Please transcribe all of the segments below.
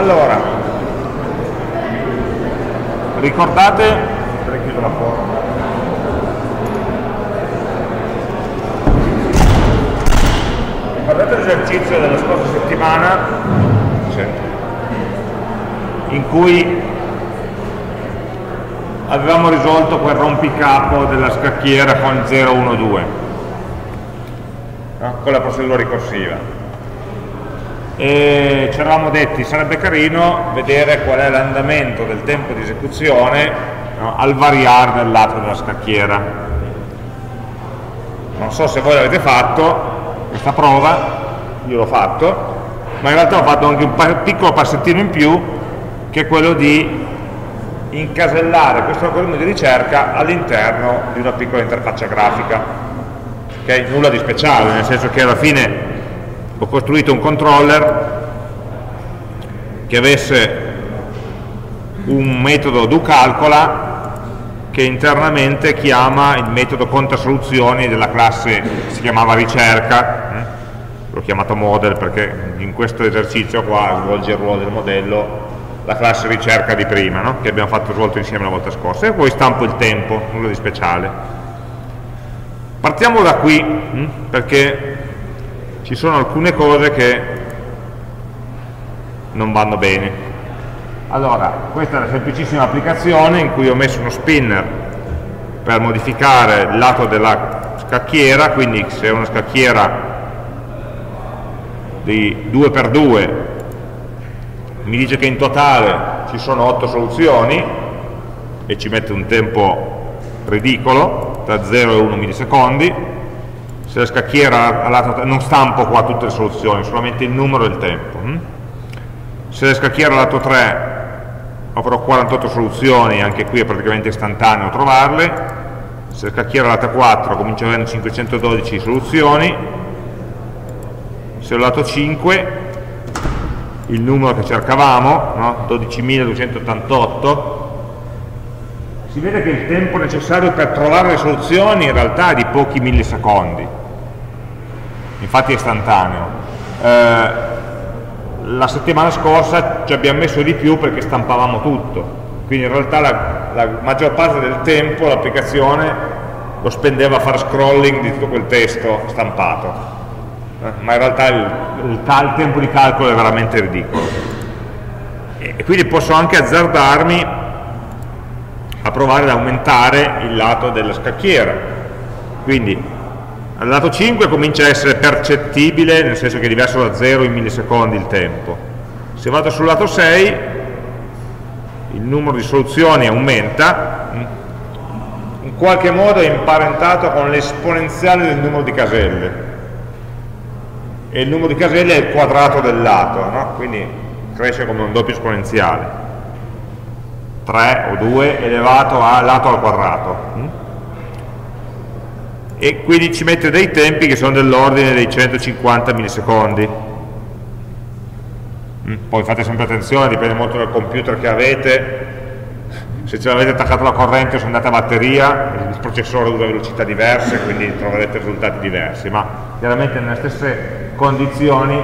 allora ricordate chiudo la forma ricordate l'esercizio della scorsa settimana? In cui avevamo risolto quel rompicapo della scacchiera con 0, 1, 2 no? con la procedura ricorsiva e ci eravamo detti sarebbe carino vedere qual è l'andamento del tempo di esecuzione no, al variare del lato della scacchiera non so se voi l'avete fatto questa prova io l'ho fatto ma in realtà ho fatto anche un piccolo passettino in più che è quello di incasellare questo algoritmo di ricerca all'interno di una piccola interfaccia grafica ok? nulla di speciale nel senso che alla fine ho costruito un controller che avesse un metodo doCalcola che internamente chiama il metodo conta soluzioni della classe che si chiamava ricerca eh? l'ho chiamato model perché in questo esercizio qua svolge il ruolo del modello la classe ricerca di prima no? che abbiamo fatto svolto insieme la volta scorsa e poi stampo il tempo, nulla di speciale partiamo da qui hm? perché ci sono alcune cose che non vanno bene. Allora, questa è una semplicissima applicazione in cui ho messo uno spinner per modificare il lato della scacchiera, quindi se è una scacchiera di 2x2 mi dice che in totale ci sono 8 soluzioni e ci mette un tempo ridicolo, tra 0 e 1 millisecondi, se la scacchiera lato, non stampo qua tutte le soluzioni, solamente il numero e il tempo. Hm? Se la scacchiera lato 3 avrò 48 soluzioni, anche qui è praticamente istantaneo trovarle, se la scacchiera lato 4 comincio avendo 512 soluzioni, se lato 5 il numero che cercavamo, no? 12.288, si vede che il tempo necessario per trovare le soluzioni in realtà è di pochi millisecondi infatti è istantaneo. Eh, la settimana scorsa ci abbiamo messo di più perché stampavamo tutto, quindi in realtà la, la maggior parte del tempo l'applicazione lo spendeva a fare scrolling di tutto quel testo stampato, eh, ma in realtà il, il, il, tempo di calcolo è veramente ridicolo. E, e quindi posso anche azzardarmi a provare ad aumentare il lato della scacchiera. Quindi al lato 5 comincia a essere percettibile, nel senso che è diverso da 0 in millisecondi il tempo. Se vado sul lato 6, il numero di soluzioni aumenta, in qualche modo è imparentato con l'esponenziale del numero di caselle. E il numero di caselle è il quadrato del lato, no? quindi cresce come un doppio esponenziale. 3 o 2 elevato a lato al quadrato quindi ci mette dei tempi che sono dell'ordine dei 150 millisecondi. Mm, poi fate sempre attenzione, dipende molto dal computer che avete. Se ce l'avete attaccato alla corrente o se andate a batteria il processore usa velocità diverse quindi troverete risultati diversi ma chiaramente nelle stesse condizioni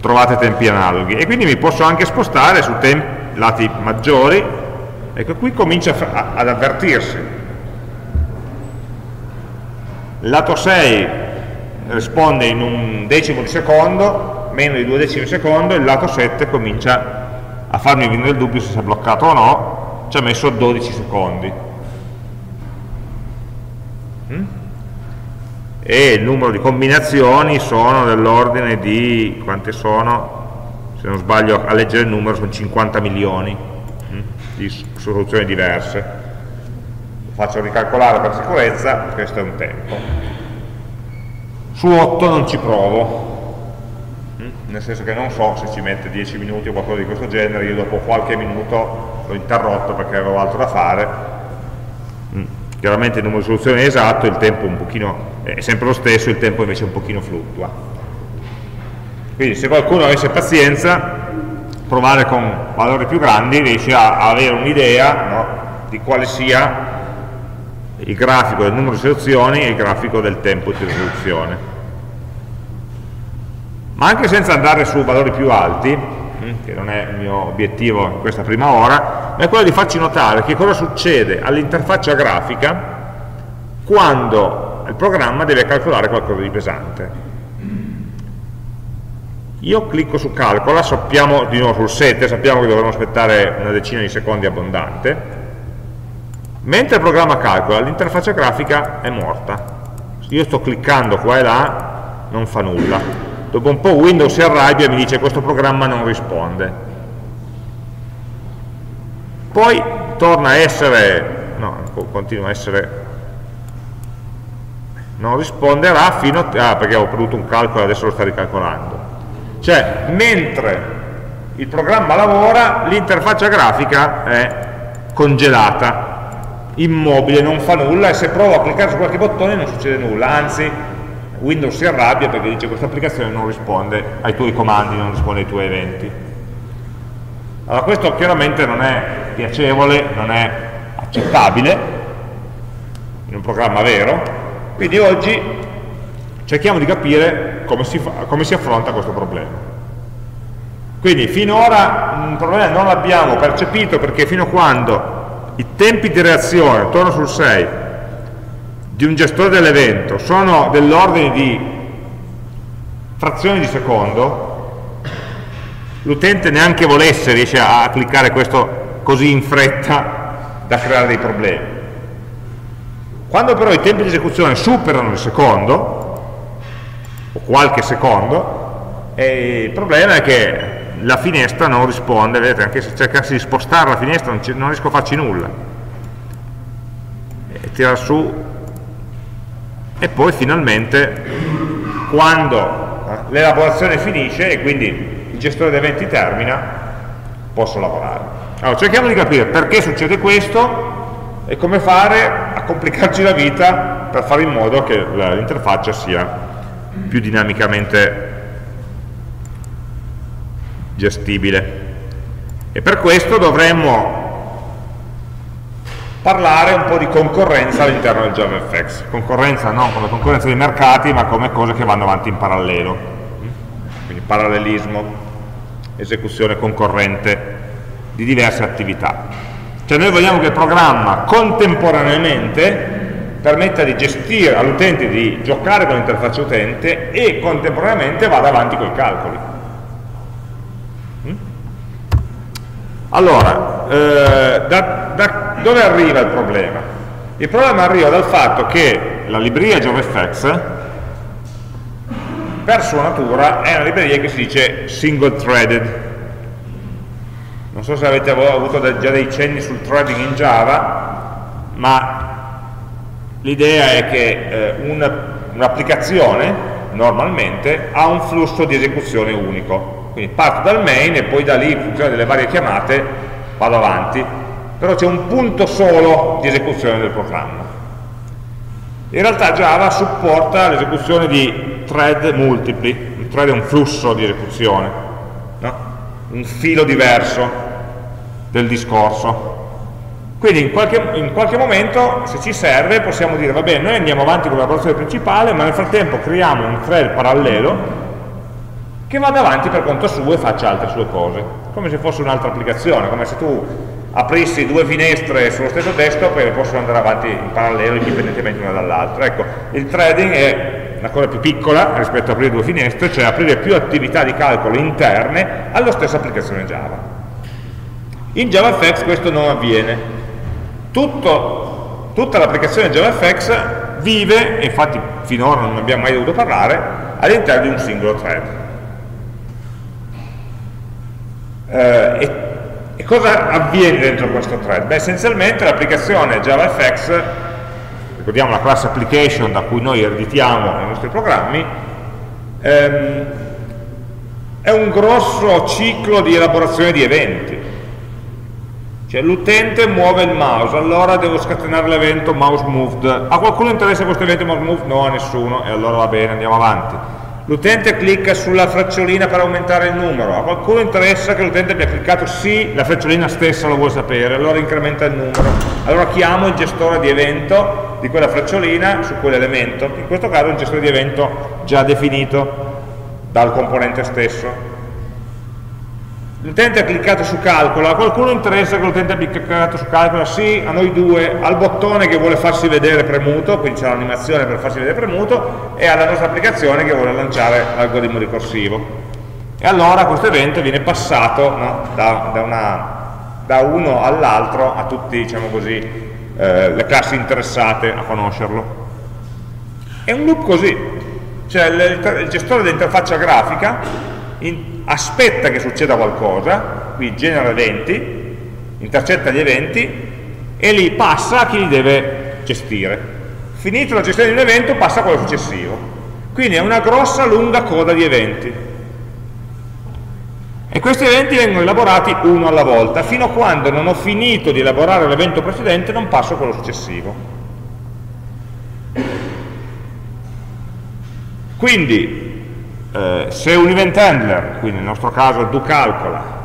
trovate tempi analoghi. E quindi mi posso anche spostare su lati maggiori. Ecco qui comincia ad avvertirsi lato 6 risponde in un decimo di secondo, meno di due decimi di secondo, il lato 7 comincia a farmi venire il dubbio se si è bloccato o no, ci ha messo 12 secondi. Mm? E il numero di combinazioni sono dell'ordine di, quante sono? Se non sbaglio a leggere il numero sono 50 milioni mm? di soluzioni diverse faccio ricalcolare per sicurezza, questo è un tempo. Su 8 non ci provo, mm? nel senso che non so se ci mette 10 minuti o qualcosa di questo genere, io dopo qualche minuto l'ho interrotto perché avevo altro da fare. Mm. Chiaramente il numero di soluzioni è esatto, il tempo pochino, è sempre lo stesso, il tempo invece un pochino fluttua. Quindi se qualcuno avesse pazienza, provare con valori più grandi riesce a avere un'idea no, di quale sia il grafico del numero di selezioni e il grafico del tempo di risoluzione. Ma anche senza andare su valori più alti, hm, che non è il mio obiettivo in questa prima ora, è quello di farci notare che cosa succede all'interfaccia grafica quando il programma deve calcolare qualcosa di pesante. Io clicco su calcola, sappiamo di nuovo sul 7, sappiamo che dovremo aspettare una decina di secondi abbondante, mentre il programma calcola l'interfaccia grafica è morta. Io sto cliccando qua e là, non fa nulla. Dopo un po' Windows si arrabbia e mi dice questo programma non risponde. Poi torna a essere, no, continua a essere non risponderà fino a, ah, perché ho prodotto un calcolo adesso lo sta ricalcolando cioè, mentre il programma lavora, l'interfaccia grafica è congelata, immobile, non fa nulla e se provo a cliccare su qualche bottone non succede nulla, anzi Windows si arrabbia perché dice questa applicazione non risponde ai tuoi comandi, non risponde ai tuoi eventi. Allora questo chiaramente non è piacevole, non è accettabile in un programma vero, quindi oggi cerchiamo di capire come si, fa, come si affronta questo problema. Quindi finora un problema non l'abbiamo percepito perché fino a quando i tempi di reazione, torno sul 6, di un gestore dell'evento sono dell'ordine di frazioni di secondo, l'utente neanche volesse riesce a cliccare questo così in fretta da creare dei problemi. Quando però i tempi di esecuzione superano il secondo, o qualche secondo e il problema è che la finestra non risponde, vedete, anche se cercassi di spostare la finestra non, non riesco a farci nulla. E tira su e poi finalmente quando l'elaborazione finisce e quindi il gestore dei eventi termina, posso lavorare. Allora, cerchiamo di capire perché succede questo e come fare a complicarci la vita per fare in modo che l'interfaccia sia più dinamicamente gestibile. E per questo dovremmo parlare un po' di concorrenza all'interno del JavaFX. Concorrenza non come concorrenza dei mercati, ma come cose che vanno avanti in parallelo. Quindi parallelismo, esecuzione concorrente di diverse attività. Cioè noi vogliamo che il programma contemporaneamente permetta di gestire all'utente di giocare con l'interfaccia utente e contemporaneamente vada avanti con i calcoli. Allora, eh, da, da dove arriva il problema? Il problema arriva dal fatto che la libreria JavaFX per sua natura è una libreria che si dice single threaded non so se avete avuto già dei cenni sul threading in Java ma L'idea è che eh, un'applicazione un normalmente ha un flusso di esecuzione unico, quindi parto dal main e poi da lì, in funzione delle varie chiamate, vado avanti, però c'è un punto solo di esecuzione del programma. In realtà Java supporta l'esecuzione di thread multipli, un thread è un flusso di esecuzione, no? un filo diverso del discorso, quindi in qualche, in qualche, momento, se ci serve, possiamo dire, va bene, noi andiamo avanti con la lavorazione principale, ma nel frattempo creiamo un thread parallelo che vada avanti per conto suo e faccia altre sue cose, come se fosse un'altra applicazione, come se tu aprissi due finestre sullo stesso desktop e possono andare avanti in parallelo indipendentemente una dall'altra. Ecco, il threading è una cosa più piccola rispetto a aprire due finestre, cioè aprire più attività di calcolo interne alla stessa applicazione Java. In JavaFX questo non avviene, tutto, tutta l'applicazione JavaFX vive, e infatti finora non abbiamo mai dovuto parlare, all'interno di un singolo thread. Eh, e, e, cosa avviene dentro questo thread? Beh, essenzialmente l'applicazione JavaFX, ricordiamo la classe application da cui noi ereditiamo i nostri programmi, ehm, è un grosso ciclo di elaborazione di eventi cioè l'utente muove il mouse, allora devo scatenare l'evento mouse moved. A qualcuno interessa questo evento mouse moved? No, a nessuno, e allora va bene, andiamo avanti. L'utente clicca sulla frecciolina per aumentare il numero, a qualcuno interessa che l'utente abbia cliccato sì, la frecciolina stessa lo vuole sapere, allora incrementa il numero. Allora chiamo il gestore di evento di quella frecciolina su quell'elemento, in questo caso è un gestore di evento già definito. dal componente stesso. L'utente ha cliccato su calcola, a qualcuno interessa che l'utente abbia cliccato su calcola? Sì, a noi due, al bottone che vuole farsi vedere premuto, quindi c'è l'animazione per farsi vedere premuto, e alla nostra applicazione che vuole lanciare l'algoritmo ricorsivo. E allora questo evento viene passato no, da, da, una, da, uno all'altro a tutte diciamo eh, le classi interessate a conoscerlo. È un loop così, cioè il, il gestore dell'interfaccia grafica aspetta che succeda qualcosa, quindi genera eventi, intercetta gli eventi e li passa a chi li deve gestire. Finito la gestione di un evento passa a quello successivo. Quindi è una grossa lunga coda di eventi. E questi eventi vengono elaborati uno alla volta, fino a quando non ho finito di elaborare l'evento precedente non passo a quello successivo. Quindi eh, se un event handler, quindi nel nostro caso do calcola,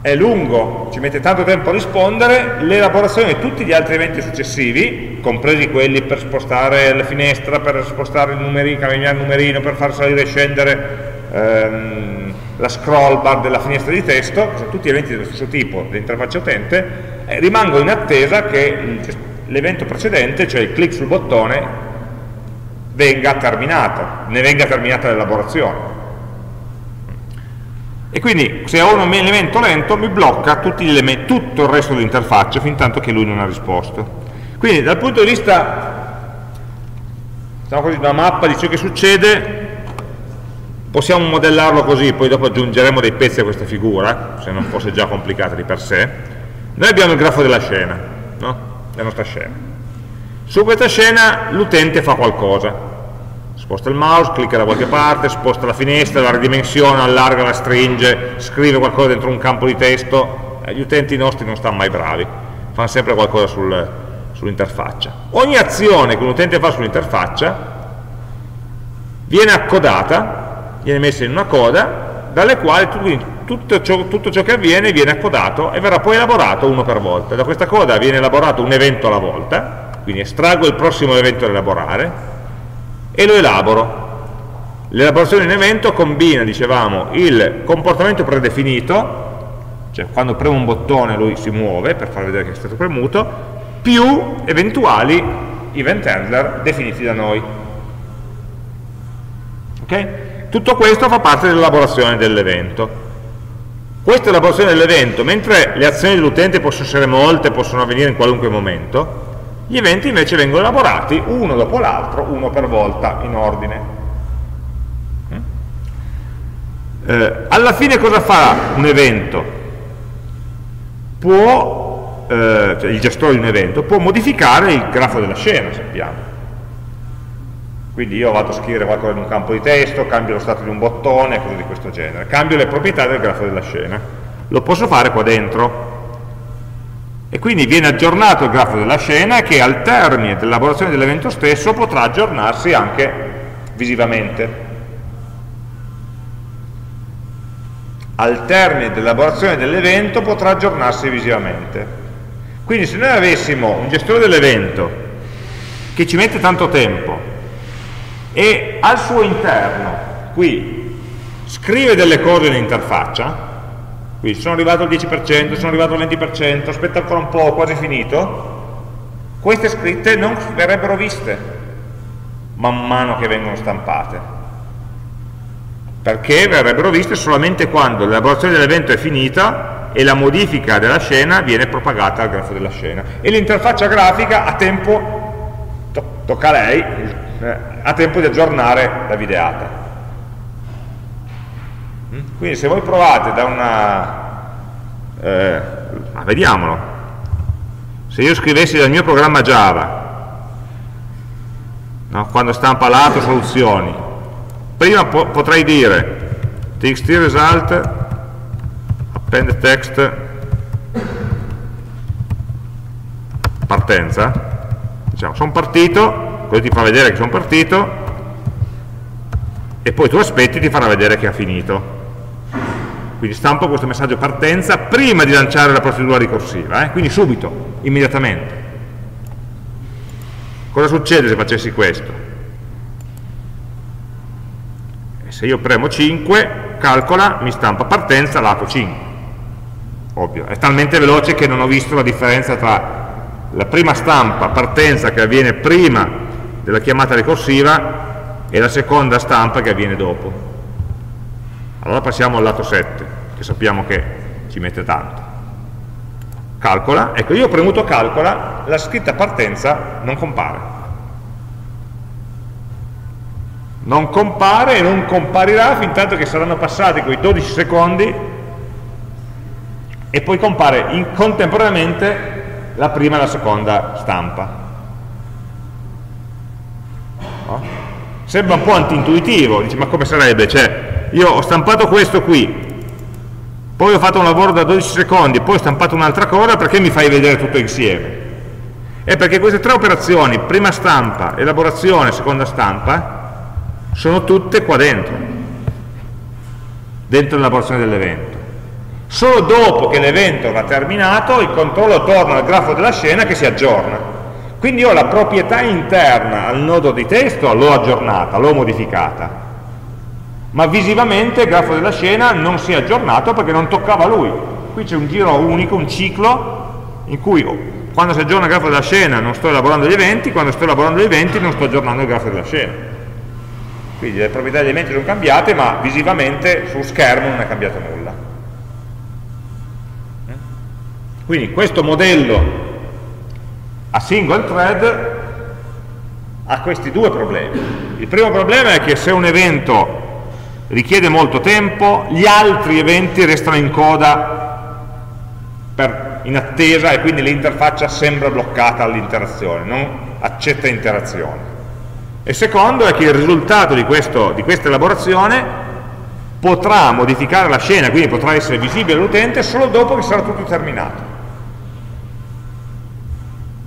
è lungo, ci mette tanto tempo a rispondere, l'elaborazione di tutti gli altri eventi successivi, compresi quelli per spostare la finestra, per spostare il numerino, cambiare il numerino, per far salire e scendere ehm, la scroll bar della finestra di testo, sono tutti eventi dello stesso tipo dell'interfaccia utente, eh, rimango in attesa che l'evento precedente, cioè il clic sul bottone, venga terminata, ne venga terminata l'elaborazione. E quindi se ho un elemento lento mi blocca tutto il resto dell'interfaccia fin tanto che lui non ha risposto. Quindi dal punto di vista diciamo così, una mappa di ciò che succede possiamo modellarlo così, poi dopo aggiungeremo dei pezzi a questa figura, se non fosse già complicata di per sé. Noi abbiamo il grafo della scena, no? la nostra scena su questa scena l'utente fa qualcosa, sposta il mouse, clicca da qualche parte, sposta la finestra, la ridimensiona, allarga, la stringe, scrive qualcosa dentro un campo di testo, eh, gli utenti nostri non stanno mai bravi, fanno sempre qualcosa sul, sull'interfaccia. Ogni azione che un utente fa sull'interfaccia viene accodata, viene messa in una coda, dalle quali tutto ciò, tutto ciò che avviene viene accodato e verrà poi elaborato uno per volta. Da questa coda viene elaborato un evento alla volta, quindi estraggo il prossimo evento da elaborare e lo elaboro. L'elaborazione di un evento combina, dicevamo, il comportamento predefinito, cioè quando premo un bottone lui si muove per far vedere che è stato premuto, più eventuali event handler definiti da noi. Okay? Tutto questo fa parte dell'elaborazione dell'evento. Questa elaborazione dell'evento, mentre le azioni dell'utente possono essere molte, possono avvenire in qualunque momento, gli eventi invece vengono elaborati uno dopo l'altro, uno per volta, in ordine. Mm? Eh, alla fine cosa fa un evento? Può, eh, cioè il gestore di un evento, può modificare il grafo della scena, sappiamo. Quindi io vado a scrivere qualcosa in un campo di testo, cambio lo stato di un bottone, cose di questo genere. Cambio le proprietà del grafo della scena. Lo posso fare qua dentro, e quindi viene aggiornato il grafo della scena che al termine dell'elaborazione dell'evento stesso potrà aggiornarsi anche visivamente. Al termine dell'elaborazione dell'evento potrà aggiornarsi visivamente. Quindi se noi avessimo un gestore dell'evento che ci mette tanto tempo e al suo interno, qui, scrive delle cose in interfaccia, quindi sono arrivato al 10%, sono arrivato al 20%, aspetta ancora un po', ho quasi finito, queste scritte non verrebbero viste man mano che vengono stampate, perché verrebbero viste solamente quando l'elaborazione dell'evento è finita e la modifica della scena viene propagata al grafo della scena. E l'interfaccia grafica ha tempo, to tocca a lei, eh, ha tempo di aggiornare la videata. Quindi se voi provate da una... Eh, vediamolo. Se io scrivessi dal mio programma Java, no, quando stampa lato soluzioni, prima po potrei dire txt result append text partenza. Diciamo sono partito così ti fa vedere che sono partito e poi tu aspetti ti farà vedere che ha finito quindi stampo questo messaggio partenza prima di lanciare la procedura ricorsiva, eh? quindi subito, immediatamente. Cosa succede se facessi questo? se io premo 5, calcola, mi stampa partenza lato 5. Ovvio, è talmente veloce che non ho visto la differenza tra la prima stampa, partenza che avviene prima della chiamata ricorsiva e la seconda stampa che avviene dopo. Allora passiamo al lato 7, che sappiamo che ci mette tanto. Calcola, ecco io ho premuto calcola, la scritta partenza non compare. non compare e non comparirà fin tanto che saranno passati quei 12 secondi e poi compare in, contemporaneamente la prima e la seconda stampa. No? Sembra un po' antintuitivo, dici ma come sarebbe? Cioè, io ho stampato questo qui, poi ho fatto un lavoro da 12 secondi, poi ho stampato un'altra cosa, perché mi fai vedere tutto insieme? È perché queste tre operazioni, prima stampa, elaborazione, seconda stampa, sono tutte qua dentro, dentro l'elaborazione dell'evento. Solo dopo che l'evento avrà terminato il controllo torna al grafo della scena che si aggiorna. Quindi io la proprietà interna al nodo di testo l'ho aggiornata, l'ho modificata, ma visivamente il grafo della scena non si è aggiornato perché non toccava lui. Qui c'è un giro unico, un ciclo, in cui quando si aggiorna il grafo della scena non sto elaborando gli eventi, quando sto elaborando gli eventi non sto aggiornando il grafo della scena. Quindi le proprietà degli elementi sono cambiate ma visivamente su schermo non è cambiato nulla. Quindi questo modello a single thread ha questi due problemi. Il primo problema è che se un evento richiede molto tempo gli altri eventi restano in coda per, in attesa e quindi l'interfaccia sembra bloccata all'interazione non accetta interazione e secondo è che il risultato di, questo, di questa elaborazione potrà modificare la scena, quindi potrà essere visibile all'utente solo dopo che sarà tutto terminato.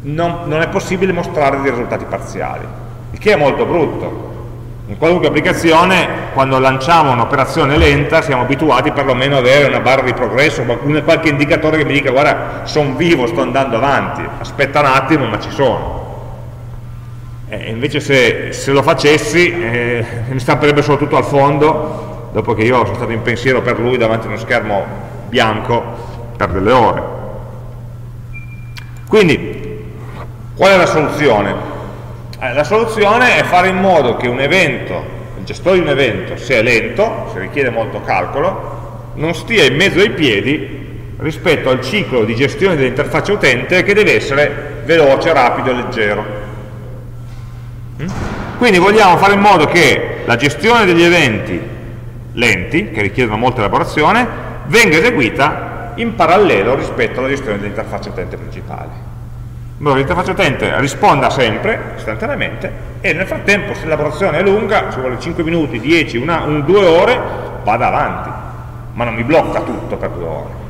Non, non, è possibile mostrare dei risultati parziali, il che è molto brutto. In qualunque applicazione, quando lanciamo un'operazione lenta, siamo abituati perlomeno ad avere una barra di progresso, qualche indicatore che mi dica guarda, sono vivo, sto andando avanti, aspetta un attimo, ma ci sono. Eh, invece se, se, lo facessi eh, mi stamperebbe solo tutto al fondo dopo che io sono stato in pensiero per lui davanti a uno schermo bianco per delle ore quindi qual è la soluzione? Eh, la soluzione è fare in modo che un evento il gestore di un evento se è lento, se richiede molto calcolo non stia in mezzo ai piedi rispetto al ciclo di gestione dell'interfaccia utente che deve essere veloce, rapido e leggero quindi vogliamo fare in modo che la gestione degli eventi lenti, che richiedono molta elaborazione, venga eseguita in parallelo rispetto alla gestione dell'interfaccia utente principale. Allora l'interfaccia utente risponda sempre, istantaneamente, e nel frattempo se l'elaborazione è lunga, ci vuole 5 minuti, 10, 2 ore, vada avanti, ma non mi blocca tutto per due ore.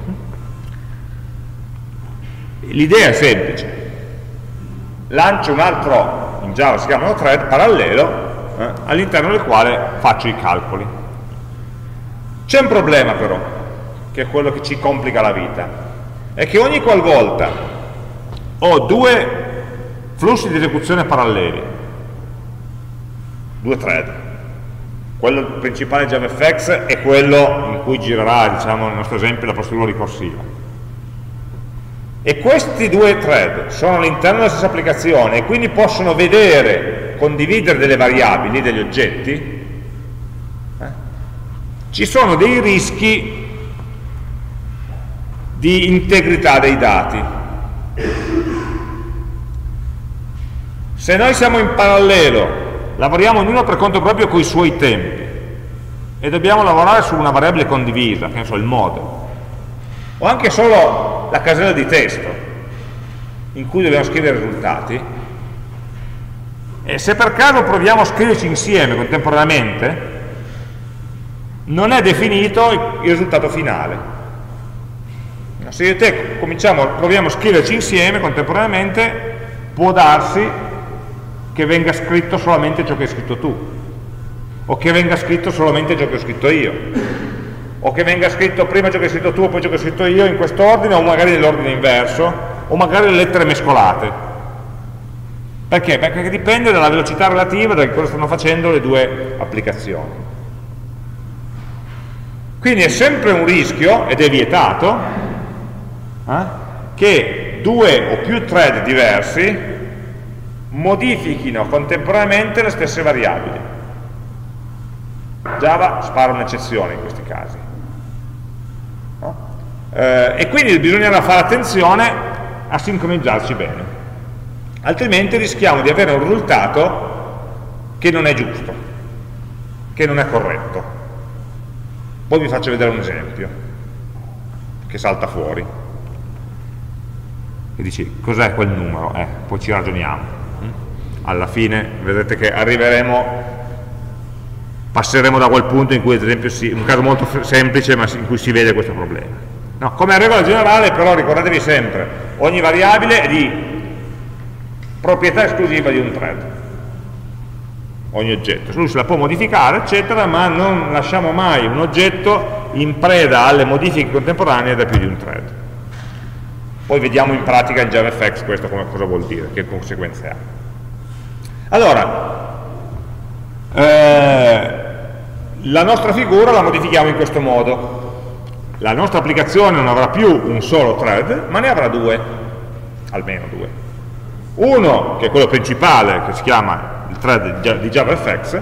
L'idea è semplice, lancio un altro in Java si chiamano thread parallelo eh, all'interno del quale faccio i calcoli. C'è un problema però, che è quello che ci complica la vita, è che ogni qualvolta ho due flussi di esecuzione paralleli, due thread, quello principale JavaFX è quello in cui girerà, diciamo, nel nostro esempio, la procedura ricorsiva e questi due thread sono all'interno della stessa applicazione e quindi possono vedere, condividere delle variabili, degli oggetti, eh? ci sono dei rischi di integrità dei dati. Se noi siamo in parallelo, lavoriamo ognuno per conto proprio con i suoi tempi e dobbiamo lavorare su una variabile condivisa, che ne so, il modo, o anche solo la casella di testo in cui dobbiamo scrivere i risultati. E se per caso proviamo a scriverci insieme contemporaneamente non è definito il risultato finale. Se io e te cominciamo, proviamo a scriverci insieme contemporaneamente può darsi che venga scritto solamente ciò che hai scritto tu o che venga scritto solamente ciò che ho scritto io o che venga scritto prima ciò che hai scritto tu poi ciò che ho scritto io in questo ordine o magari nell'ordine inverso o magari le lettere mescolate perché? perché dipende dalla velocità relativa da cosa stanno facendo le due applicazioni Quindi è sempre un rischio, ed è vietato, eh, che due o più thread diversi modifichino contemporaneamente le stesse variabili. Java spara un'eccezione in questi casi. No? Eh, e quindi bisognerà fare attenzione a sincronizzarci bene, altrimenti rischiamo di avere un risultato che non è giusto, che non è corretto. Poi vi faccio vedere un esempio che salta fuori. E dici, cos'è quel numero? Eh, poi ci ragioniamo. Alla fine vedrete che arriveremo, passeremo da quel punto in cui, ad esempio, si, un caso molto semplice, ma in cui si vede questo problema. No, come regola generale, però, ricordatevi sempre, ogni variabile è di proprietà esclusiva di un thread ogni oggetto. Lui se la può modificare, eccetera, ma non lasciamo mai un oggetto in preda alle modifiche contemporanee da più di un thread. Poi vediamo in pratica in JavaFX questo come, cosa vuol dire, che conseguenze ha. Allora, eh, la nostra figura la modifichiamo in questo modo. La nostra applicazione non avrà più un solo thread, ma ne avrà due, almeno due. Uno, che è quello principale, che si chiama il thread di JavaFX,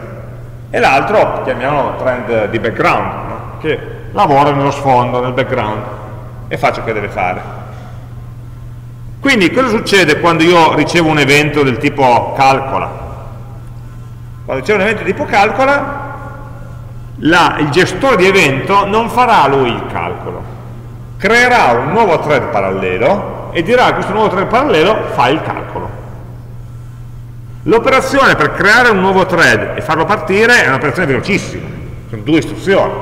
e l'altro, chiamiamolo thread di background, no? che lavora nello sfondo, nel background, e fa ciò che deve fare. Quindi cosa succede quando io ricevo un evento del tipo calcola? Quando ricevo un evento di tipo calcola, la, il gestore di evento non farà lui il calcolo, creerà un nuovo thread parallelo e dirà a questo nuovo thread parallelo fa il calcolo. L'operazione per creare un nuovo thread e farlo partire è un'operazione velocissima, sono due istruzioni.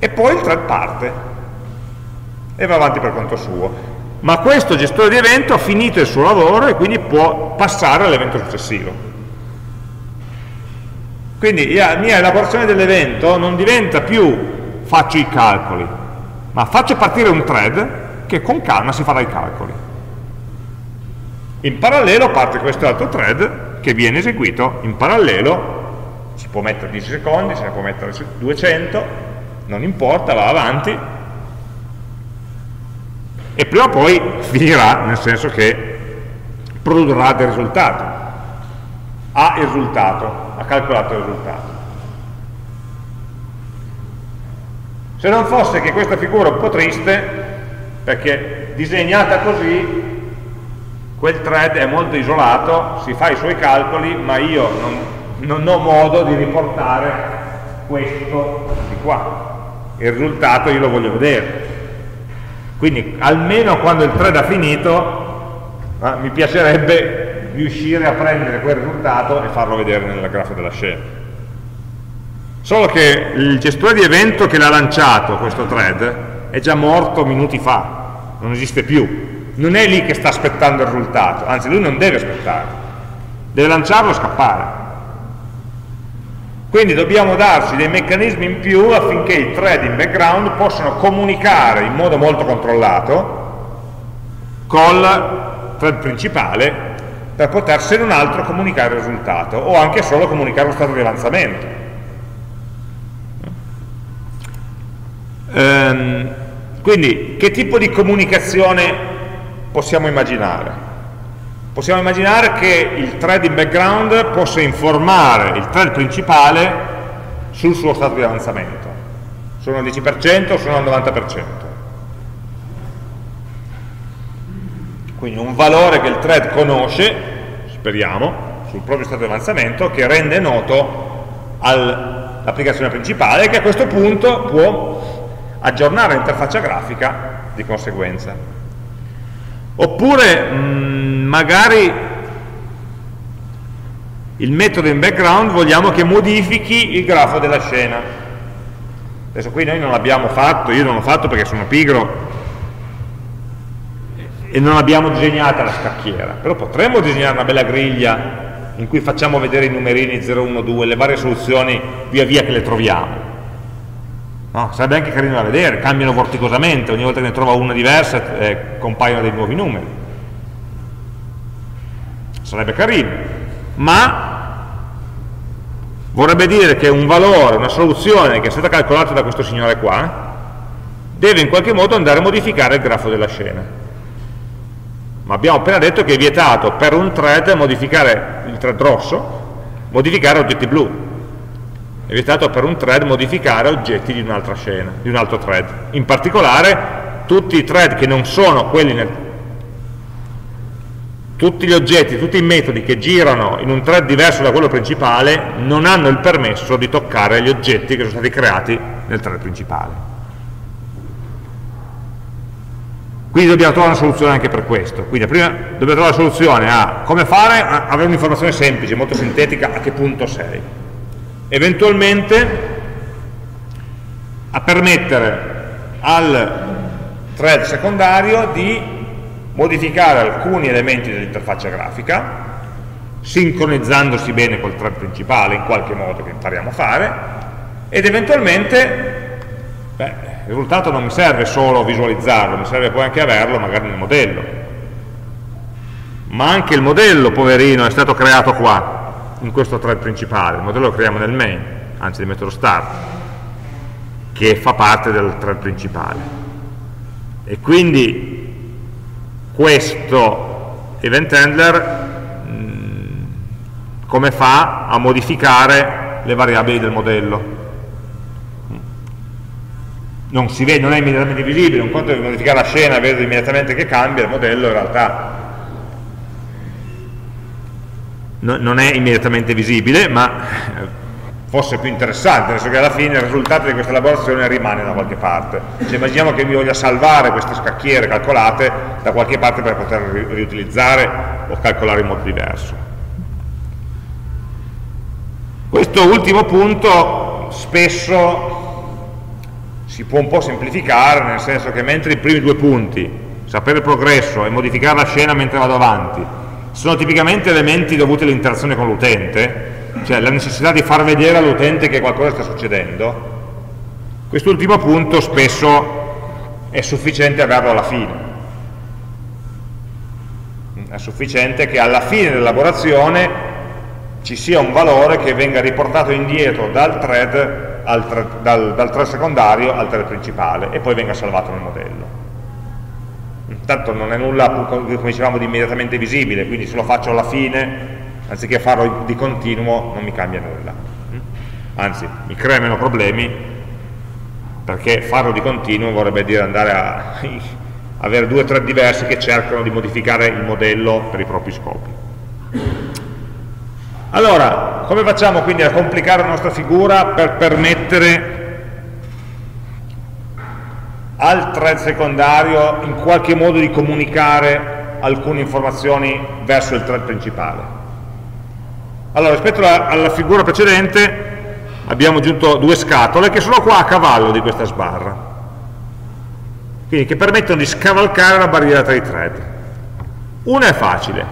E poi il thread parte e va avanti per conto suo. Ma questo gestore di evento ha finito il suo lavoro e quindi può passare all'evento successivo. Quindi la mia elaborazione dell'evento non diventa più faccio i calcoli, ma faccio partire un thread che con calma si farà i calcoli. In parallelo parte questo altro thread che viene eseguito in parallelo, si può mettere 10 secondi, se ne può mettere 200, non importa, va avanti, e prima o poi finirà, nel senso che produrrà del risultato, ha il risultato, ha calcolato il risultato. Se non fosse che questa figura è un po' triste, perché disegnata così quel thread è molto isolato, si fa i suoi calcoli, ma io non, non ho modo di riportare questo di qua. Il risultato io lo voglio vedere. Quindi almeno quando il thread ha finito, eh, mi piacerebbe riuscire a prendere quel risultato e farlo vedere nel grafo della scena. Solo che il gestore di evento che l'ha lanciato, questo thread, è già morto minuti fa, non esiste più non è lì che sta aspettando il risultato, anzi lui non deve aspettare, deve lanciarlo e scappare. Quindi dobbiamo darci dei meccanismi in più affinché i thread in background possano comunicare in modo molto controllato col thread principale per poter se non altro comunicare il risultato o anche solo comunicare lo stato di avanzamento. Ehm, quindi che tipo di comunicazione possiamo immaginare? Possiamo immaginare che il thread in background possa informare il thread principale sul suo stato di avanzamento. Sono al 10% o sono al 90%. Quindi un valore che il thread conosce, speriamo, sul proprio stato di avanzamento, che rende noto all'applicazione principale che a questo punto può aggiornare l'interfaccia grafica di conseguenza. Oppure mh, mm, magari il metodo in background vogliamo che modifichi il grafo della scena. Adesso qui noi non l'abbiamo fatto, io non l'ho fatto perché sono pigro e non abbiamo disegnata la scacchiera, però potremmo disegnare una bella griglia in cui facciamo vedere i numerini 0, 1, 2, le varie soluzioni via via che le troviamo. No, sarebbe anche carino da vedere, cambiano vorticosamente, ogni volta che ne trova una diversa eh, compaiono dei nuovi numeri. Sarebbe carino, ma vorrebbe dire che un valore, una soluzione che è stata calcolata da questo signore qua, deve in qualche modo andare a modificare il grafo della scena. Ma abbiamo appena detto che è vietato per un thread modificare, il thread rosso, modificare oggetti blu. È vietato per un thread modificare oggetti di un'altra scena, di un altro thread. In particolare tutti i thread che non sono quelli nel, tutti gli oggetti, tutti i metodi che girano in un thread diverso da quello principale non hanno il permesso di toccare gli oggetti che sono stati creati nel thread principale. Quindi dobbiamo trovare una soluzione anche per questo. Quindi prima dobbiamo trovare una soluzione a come fare a avere un'informazione semplice, molto sintetica, a che punto sei. Eventualmente a permettere al thread secondario di modificare alcuni elementi dell'interfaccia grafica, sincronizzandosi bene col thread principale in qualche modo che impariamo a fare, ed eventualmente beh, il risultato non mi serve solo visualizzarlo, mi serve poi anche averlo magari nel modello. Ma anche il modello, poverino, è stato creato qua, in questo thread principale, il modello lo creiamo nel main, anzi nel metodo start, che fa parte del thread principale. E quindi questo event handler mm, come fa a modificare le variabili del modello? Non, si vede, non è immediatamente visibile, un conto di modificare la scena e vedo immediatamente che cambia, il modello in realtà no, non è immediatamente visibile, ma fosse più interessante, senso che alla fine il risultato di questa elaborazione rimane da qualche parte. Cioè, immaginiamo che mi voglia salvare queste scacchiere calcolate da qualche parte per poterle riutilizzare o calcolare in modo diverso. Questo ultimo punto spesso si può un po' semplificare, nel senso che mentre i primi due punti, sapere il progresso e modificare la scena mentre vado avanti, sono tipicamente elementi dovuti all'interazione con l'utente, cioè la necessità di far vedere all'utente che qualcosa sta succedendo, quest'ultimo punto spesso è sufficiente averlo alla fine. È sufficiente che alla fine dell'elaborazione ci sia un valore che venga riportato indietro dal thread, thread, dal, dal thread secondario al thread principale e poi venga salvato nel modello. Intanto non è nulla, come dicevamo, di immediatamente visibile, quindi se lo faccio alla fine anziché farlo di continuo non mi cambia nulla. Anzi mi crea meno problemi perché farlo di continuo vorrebbe dire andare a avere due o tre diversi che cercano di modificare il modello per i propri scopi. Allora come facciamo quindi a complicare la nostra figura per permettere al thread secondario in qualche modo di comunicare alcune informazioni verso il thread principale allora, rispetto alla, alla figura precedente abbiamo aggiunto due scatole che sono qua a cavallo di questa sbarra, quindi che permettono di scavalcare la barriera tra i thread. Una è facile,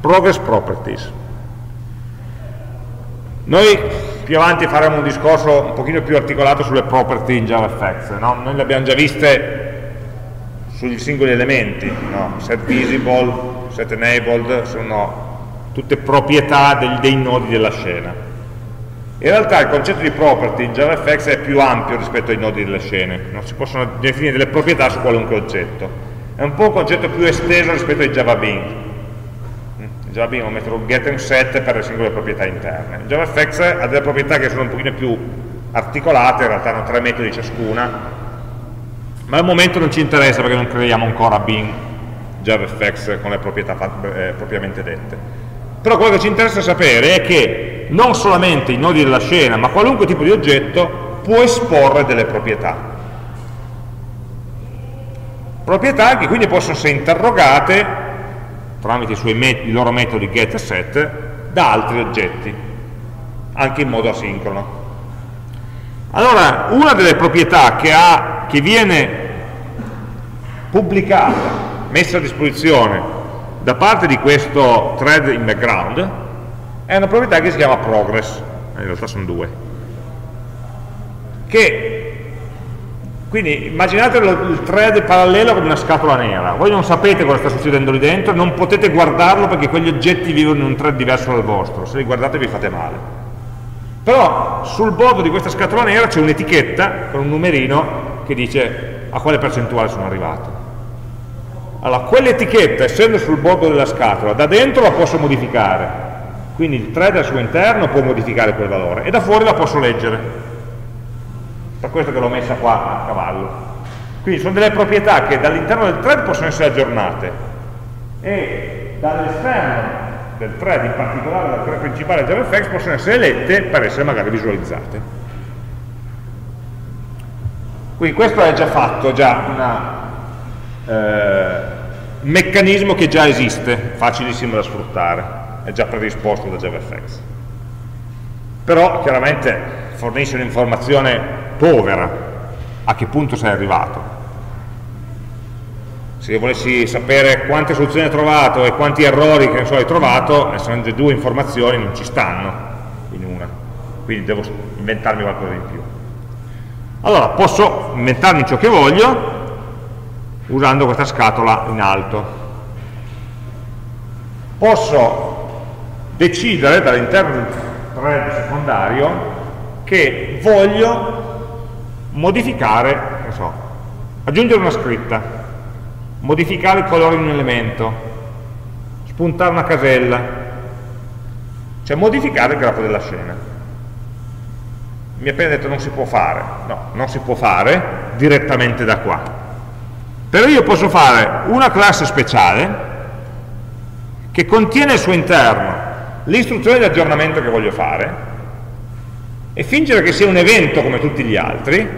Progress Properties. Noi più avanti faremo un discorso un pochino più articolato sulle property in JavaFX, no? noi le abbiamo già viste sugli singoli elementi, no? set visible, set enabled, sono tutte proprietà del, dei nodi della scena. In realtà il concetto di property in JavaFX è più ampio rispetto ai nodi delle scene, non si possono definire delle proprietà su qualunque oggetto. È un po' un concetto più esteso rispetto ai Java Bean. In Java Bean ho messo un get and set per le singole proprietà interne. In JavaFX ha delle proprietà che sono un pochino più articolate, in realtà hanno tre metodi ciascuna, ma al momento non ci interessa perché non creiamo ancora Bean JavaFX con le proprietà eh, propriamente dette. Però quello che ci interessa sapere è che non solamente i nodi della scena, ma qualunque tipo di oggetto può esporre delle proprietà. Proprietà che quindi possono essere interrogate tramite i, met i loro metodi get e set da altri oggetti, anche in modo asincrono. Allora, una delle proprietà che, ha, che viene pubblicata, messa a disposizione da parte di questo thread in background è una proprietà che si chiama progress, in realtà sono due, che quindi immaginate il thread parallelo come una scatola nera, voi non sapete cosa sta succedendo lì dentro, non potete guardarlo perché quegli oggetti vivono in un thread diverso dal vostro, se li guardate vi fate male. Però sul bordo di questa scatola nera c'è un'etichetta con un numerino che dice a quale percentuale sono arrivato. Allora, quell'etichetta, essendo sul bordo della scatola, da dentro la posso modificare, quindi il thread al suo interno può modificare quel valore, e da fuori la posso leggere. Per questo che l'ho messa qua a cavallo. Quindi sono delle proprietà che dall'interno del thread possono essere aggiornate e dall'esterno del thread, in particolare dal thread principale JavaFX, possono essere lette per essere magari visualizzate. Quindi questo è già fatto, già una, eh, meccanismo che già esiste, facilissimo da sfruttare, è già predisposto da JavaFX. Però chiaramente fornisce un'informazione povera a che punto sei arrivato. Se io volessi sapere quante soluzioni hai trovato e quanti errori che so, hai trovato, già due informazioni, non ci stanno in una. Quindi devo inventarmi qualcosa in più. Allora, posso inventarmi ciò che voglio usando questa scatola in alto. Posso decidere dall'interno del thread secondario che voglio modificare, non so, aggiungere una scritta, modificare il colore di un elemento, spuntare una casella, cioè modificare il grafo della scena. Mi ha appena detto non si può fare, no, non si può fare direttamente da qua. Però io posso fare una classe speciale che contiene al suo interno l'istruzione di aggiornamento che voglio fare e fingere che sia un evento come tutti gli altri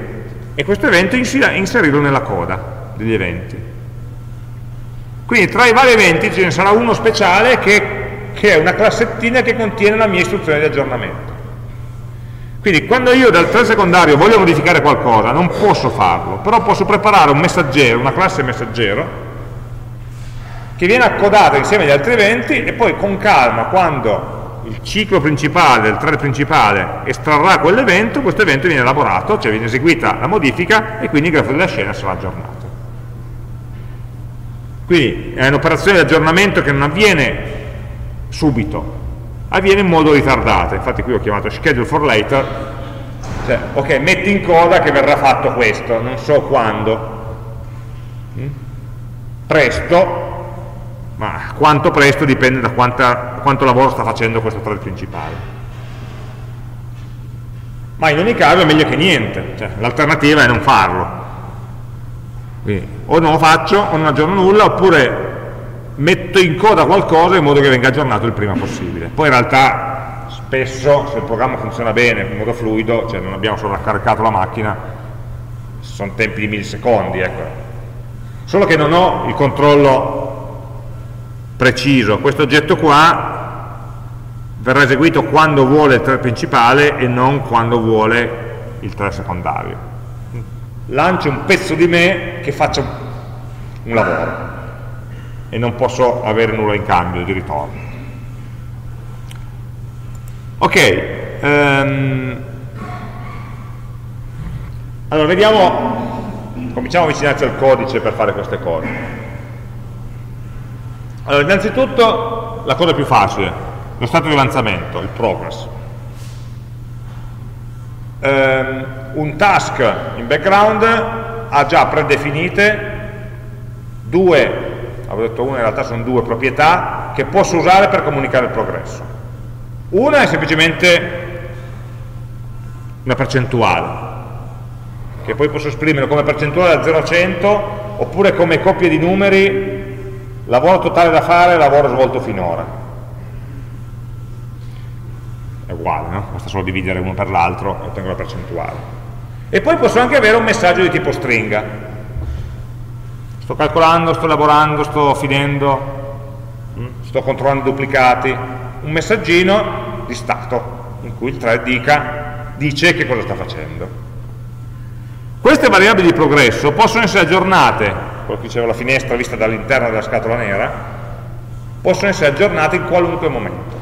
e questo evento inserirlo nella coda degli eventi. Quindi tra i vari eventi ce ne sarà uno speciale che, che è una classettina che contiene la mia istruzione di aggiornamento. Quindi quando io dal thread secondario voglio modificare qualcosa, non posso farlo, però posso preparare un messaggero, una classe messaggero, che viene accodata insieme agli altri eventi e poi con calma, quando il ciclo principale, del thread principale, estrarrà quell'evento, questo evento viene elaborato, cioè viene eseguita la modifica e quindi il grafo della scena sarà aggiornato. Quindi è un'operazione di aggiornamento che non avviene subito, avviene in modo ritardato, infatti qui ho chiamato schedule for later, cioè, ok, metti in coda che verrà fatto questo, non so quando, mm? presto, ma quanto presto dipende da quanta, quanto lavoro sta facendo questo thread principale. Ma in ogni caso è meglio che niente, cioè, l'alternativa è non farlo, quindi, o non lo faccio, o non aggiorno nulla, oppure metto in coda qualcosa in modo che venga aggiornato il prima possibile. Poi in realtà spesso, se il programma funziona bene, in modo fluido, cioè non abbiamo solo raccaricato la macchina, sono tempi di millisecondi, ecco. Solo che non ho il controllo preciso. Questo oggetto qua verrà eseguito quando vuole il thread principale e non quando vuole il thread secondario lancio un pezzo di me che faccia un lavoro e non posso avere nulla in cambio di ritorno. Ok, um, allora vediamo, cominciamo a avvicinarci al codice per fare queste cose. Allora, innanzitutto la cosa più facile, lo stato di avanzamento, il progress ehm, un task in background ha già predefinite due, avevo detto una, in realtà sono due proprietà che posso usare per comunicare il progresso. Una è semplicemente una percentuale, che poi posso esprimere come percentuale da 0 a 100 oppure come coppie di numeri lavoro totale da fare e lavoro svolto finora è uguale, no? basta solo dividere uno per l'altro e ottengo la percentuale. E poi posso anche avere un messaggio di tipo stringa. Sto calcolando, sto lavorando, sto finendo, mm, sto controllando duplicati, un messaggino di stato in cui il thread dica, dice che cosa sta facendo. Queste variabili di progresso possono essere aggiornate, quello che dicevo la finestra vista dall'interno della scatola nera, possono essere aggiornate in qualunque momento.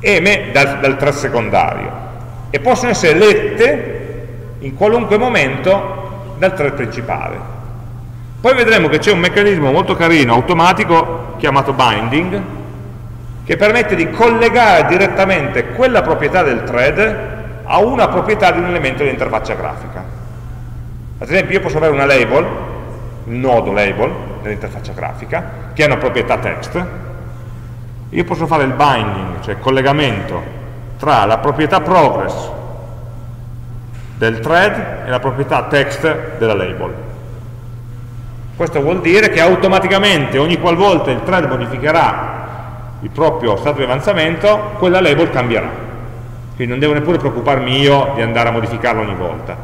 Eme dal, dal thread secondario. E possono essere lette in qualunque momento dal thread principale. Poi vedremo che c'è un meccanismo molto carino, automatico, chiamato binding, che permette di collegare direttamente quella proprietà del thread a una proprietà di un elemento dell'interfaccia grafica. Ad esempio io posso avere una label, un nodo label dell'interfaccia grafica, che ha una proprietà text, io posso fare il binding, cioè il collegamento tra la proprietà progress del thread e la proprietà text della label. Questo vuol dire che automaticamente ogni qualvolta il thread modificherà il proprio stato di avanzamento, quella label cambierà. Quindi non devo neppure preoccuparmi io di andare a modificarla ogni volta.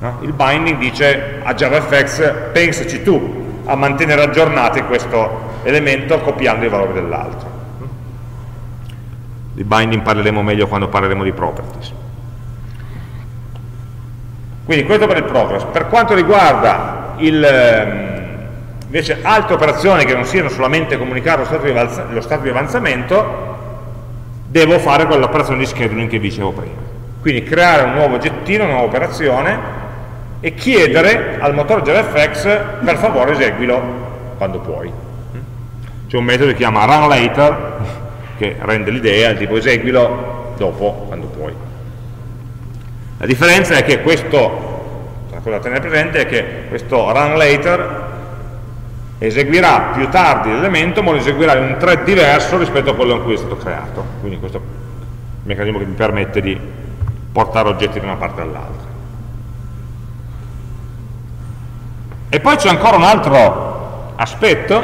No? Il binding dice a JavaFX pensaci tu a mantenere aggiornati questo elemento copiando i valori dell'altro. Di binding parleremo meglio quando parleremo di properties. Quindi questo per il progress. Per quanto riguarda il, ehm, invece altre operazioni che non siano solamente comunicare lo stato di, lo stato di avanzamento, devo fare quell'operazione di scheduling che dicevo prima. Quindi creare un nuovo oggettino, una nuova operazione e chiedere al motore JavaFX per favore eseguilo quando puoi. C'è un metodo che si chiama runLater che rende l'idea, tipo eseguilo dopo, quando. La differenza è che questo, la cosa da tenere presente è che questo runLater eseguirà più tardi l'elemento, ma lo eseguirà in un thread diverso rispetto a quello in cui è stato creato. Quindi questo è il meccanismo che mi permette di portare oggetti da una parte all'altra. E poi c'è ancora un altro aspetto,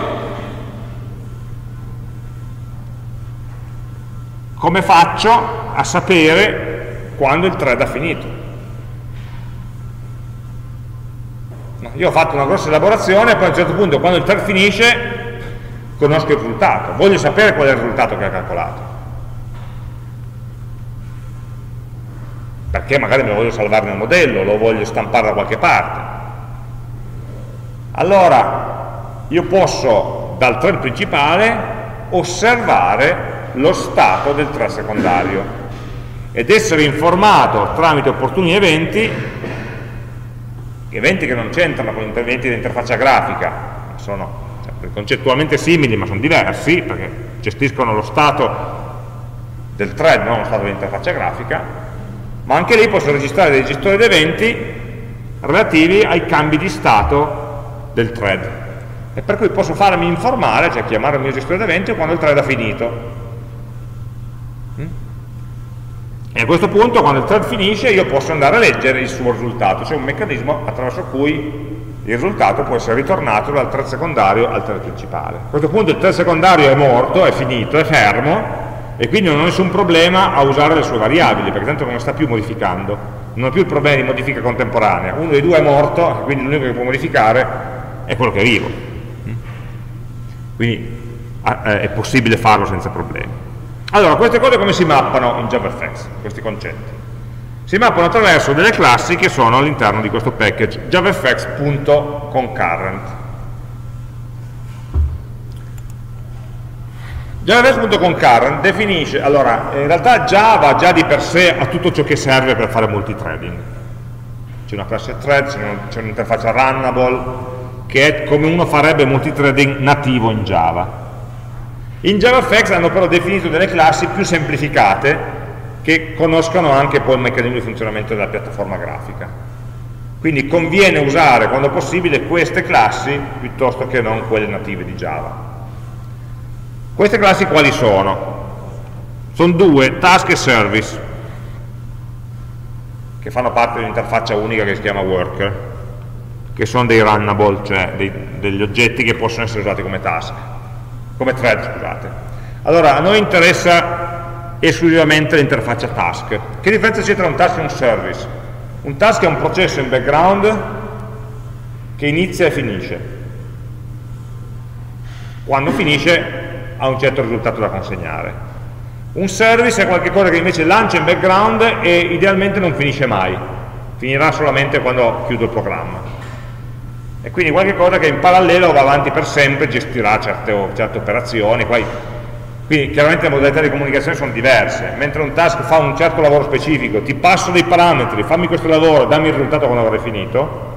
come faccio a sapere quando il thread ha finito? Io ho fatto una grossa elaborazione e poi a un certo punto quando il thread finisce conosco il risultato, voglio sapere qual è il risultato che ha calcolato. Perché magari me lo voglio salvare nel modello, lo voglio stampare da qualche parte. Allora, io posso dal thread principale osservare lo stato del thread secondario ed essere informato tramite opportuni eventi eventi che non c'entrano con gli interventi di interfaccia grafica, sono concettualmente simili ma sono diversi perché gestiscono lo stato del thread, non lo stato dell'interfaccia grafica, ma anche lì posso registrare dei gestori di eventi relativi ai cambi di stato del thread. E per cui posso farmi informare, cioè chiamare il mio gestore di eventi quando il thread ha finito. E a questo punto, quando il thread finisce, io posso andare a leggere il suo risultato. C'è un meccanismo attraverso cui il risultato può essere ritornato dal thread secondario al thread principale. A questo punto il thread secondario è morto, è finito, è fermo, e quindi non ho nessun problema a usare le sue variabili, perché tanto non sta più modificando. Non ho più il problema di modifica contemporanea. Uno dei due è morto, quindi l'unico che può modificare è quello che è vivo. Quindi eh, è possibile farlo senza problemi. Allora, queste cose come si mappano in JavaFX, questi concetti? Si mappano attraverso delle classi che sono all'interno di questo package javafx.concurrent. JavaFX.concurrent definisce, allora, in realtà Java già di per sé ha tutto ciò che serve per fare multithreading. C'è una classe thread, c'è un'interfaccia runnable, che è come uno farebbe multithreading nativo in Java in JavaFX hanno però definito delle classi più semplificate che conoscono anche poi il meccanismo di funzionamento della piattaforma grafica. Quindi conviene usare quando possibile queste classi piuttosto che non quelle native di Java. Queste classi quali sono? Sono due, task e service, che fanno parte di un'interfaccia unica che si chiama worker, che sono dei runnable, cioè dei, degli oggetti che possono essere usati come task come thread, scusate. Allora, a noi interessa esclusivamente l'interfaccia task. Che differenza c'è tra un task e un service? Un task è un processo in background che inizia e finisce. Quando finisce ha un certo risultato da consegnare. Un service è qualcosa che invece lancia in background e idealmente non finisce mai, finirà solamente quando chiudo il programma e quindi qualche cosa che in parallelo va avanti per sempre, gestirà certe, certe operazioni, poi, quindi chiaramente le modalità di comunicazione sono diverse, mentre un task fa un certo lavoro specifico, ti passo dei parametri, fammi questo lavoro, dammi il risultato quando avrai finito,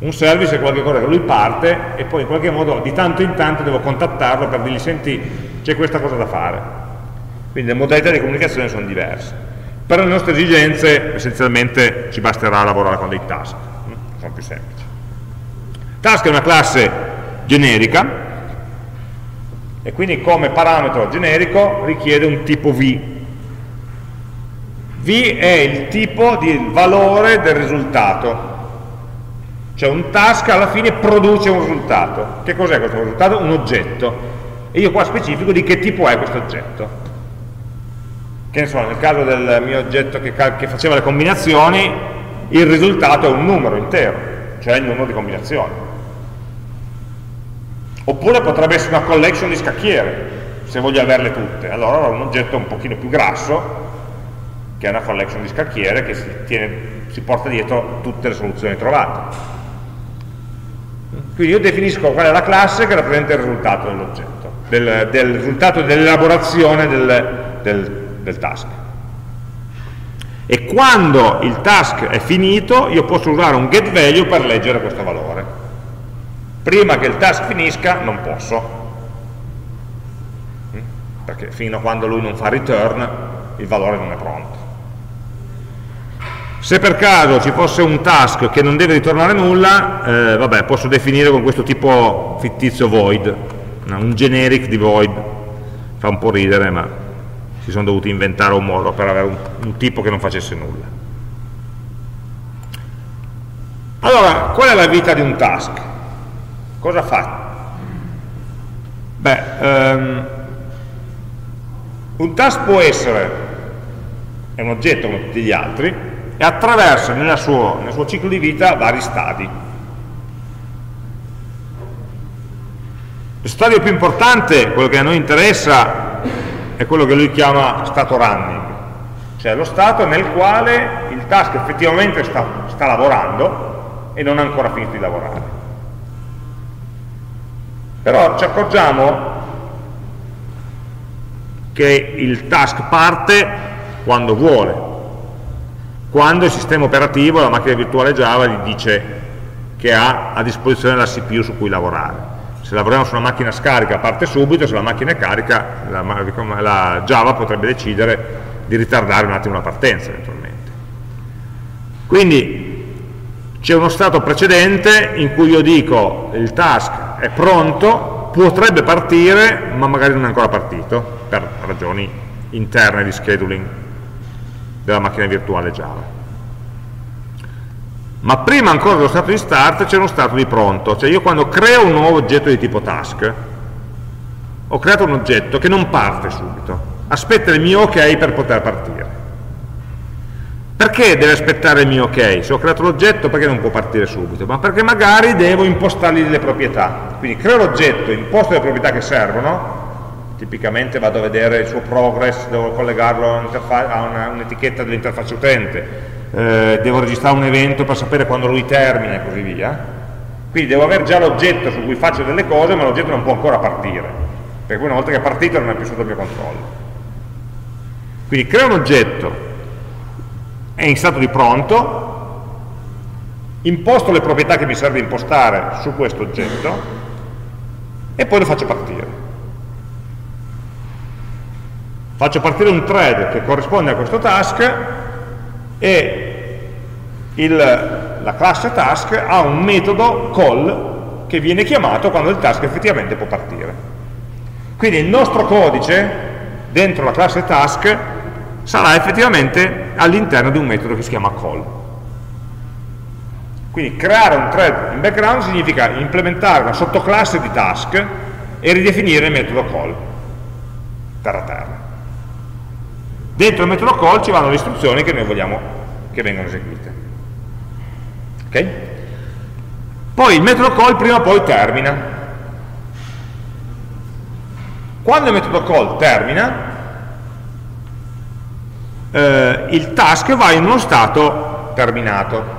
un service è qualcosa che lui parte e poi in qualche modo di tanto in tanto devo contattarlo per dirgli senti c'è questa cosa da fare Quindi le modalità di comunicazione sono diverse. Per le nostre esigenze essenzialmente ci basterà lavorare con dei task, sono più semplici. Task è una classe generica e quindi come parametro generico richiede un tipo V. V è il tipo di valore del risultato. Cioè un task alla fine produce un risultato. Che cos'è questo risultato? Un oggetto. E io qua specifico di che tipo è questo oggetto. Che ne so, nel caso del mio oggetto che, che faceva le combinazioni, il risultato è un numero intero, cioè il numero di combinazioni Oppure potrebbe essere una collection di scacchiere, se voglio averle tutte. Allora ho un oggetto un pochino più grasso, che è una collection di scacchiere che si, tiene, si porta dietro tutte le soluzioni trovate. Quindi io definisco qual è la classe che rappresenta il risultato dell'oggetto, del, del, risultato dell'elaborazione del, del, del task. E quando il task è finito, io posso usare un getValue per leggere questo valore prima che il task finisca non posso mm? perché fino a quando lui non fa return il valore non è pronto se per caso ci fosse un task che non deve ritornare nulla eh, vabbè, posso definire con questo tipo fittizio void un generic di void fa un po' ridere ma si sono dovuti inventare un modo per avere un, un tipo che non facesse nulla allora qual è la vita di un task? Cosa fa? Beh, um, un task può essere, è un oggetto come tutti gli altri, e attraversa suo, nel suo ciclo di vita vari stadi. Lo stadio più importante, quello che a noi interessa, è quello che lui chiama stato running, cioè lo stato nel quale il task effettivamente sta, sta lavorando e non ha ancora finito di lavorare. Però ci accorgiamo che il task parte quando vuole, quando il sistema operativo, la macchina virtuale Java, gli dice che ha a disposizione la CPU su cui lavorare. Se lavoriamo su una macchina scarica parte subito, se la macchina è carica la, la Java potrebbe decidere di ritardare un attimo la partenza eventualmente. Quindi c'è uno stato precedente in cui io dico il task è pronto, potrebbe partire, ma magari non è ancora partito, per ragioni interne di scheduling della macchina virtuale Java. Ma prima ancora dello stato di start c'è uno stato di pronto, cioè io quando creo un nuovo oggetto di tipo task, ho creato un oggetto che non parte subito, aspetta il mio ok per poter partire. Perché deve aspettare il mio ok? Se ho creato l'oggetto perché non può partire subito? Ma perché magari devo impostargli delle proprietà. Quindi creo l'oggetto, imposto le proprietà che servono, tipicamente vado a vedere il suo progress, devo collegarlo a un'etichetta dell'interfaccia utente, eh, devo registrare un evento per sapere quando lui termina e così via. Quindi devo avere già l'oggetto su cui faccio delle cose, ma l'oggetto non può ancora partire, perché una volta che è partito non è più sotto il mio controllo. Quindi creo un oggetto, è in stato di pronto, imposto le proprietà che mi serve impostare su questo oggetto e poi lo faccio partire. Faccio partire un thread che corrisponde a questo task e il, la classe task ha un metodo call che viene chiamato quando il task effettivamente può partire. Quindi il nostro codice dentro la classe task sarà effettivamente all'interno di un metodo che si chiama call. Quindi creare un thread in background significa implementare una sottoclasse di task e ridefinire il metodo call, terra terra. Dentro il metodo call ci vanno le istruzioni che noi vogliamo che vengano eseguite. Ok? Poi il metodo call prima o poi termina. Quando il metodo call termina, eh, il task va in uno stato terminato.